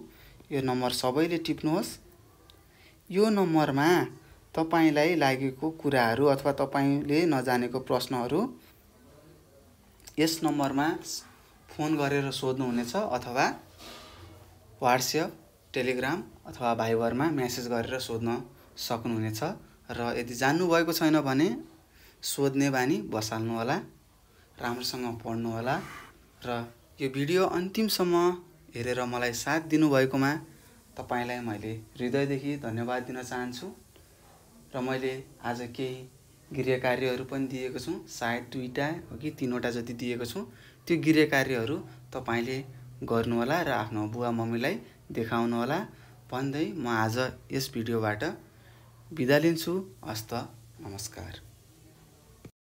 यो नम्बर सबैले टिप्नुहोस्। यो नम्बरमा तपाईँलाई लागेको कुराहरू अथवा तपाईँले नजानेको प्रश्नहरू यस नम्बरमा फोन गरेर सोध्नुहुनेछ अथवा वाट्सएप टेलिग्राम अथवा भाइबरमा म्यासेज गरेर सोध्न सक्नुहुनेछ र यदि जान्नुभएको छैन भने सोध्ने बानी बसाल्नु होला राम्रोसँग पढ्नु होला र यो भिडियो अन्तिमसम्म हेरेर मलाई साथ दिनुभएकोमा तपाईँलाई मैले हृदयदेखि धन्यवाद दिन चाहन्छु र मैले आज केही गृह कार्यहरू पनि दिएको छु सायद दुईवटा हो कि तिनवटा जति दिएको छु। त्यो गृह कार्यहरू तपाईँले गर्नुहोला र आफ्नो बुवा मम्मीलाई देखाउनुहोला। भन्दै म आज यस भिडियोबाट बिदा लिन्छु। हस्त नमस्कार।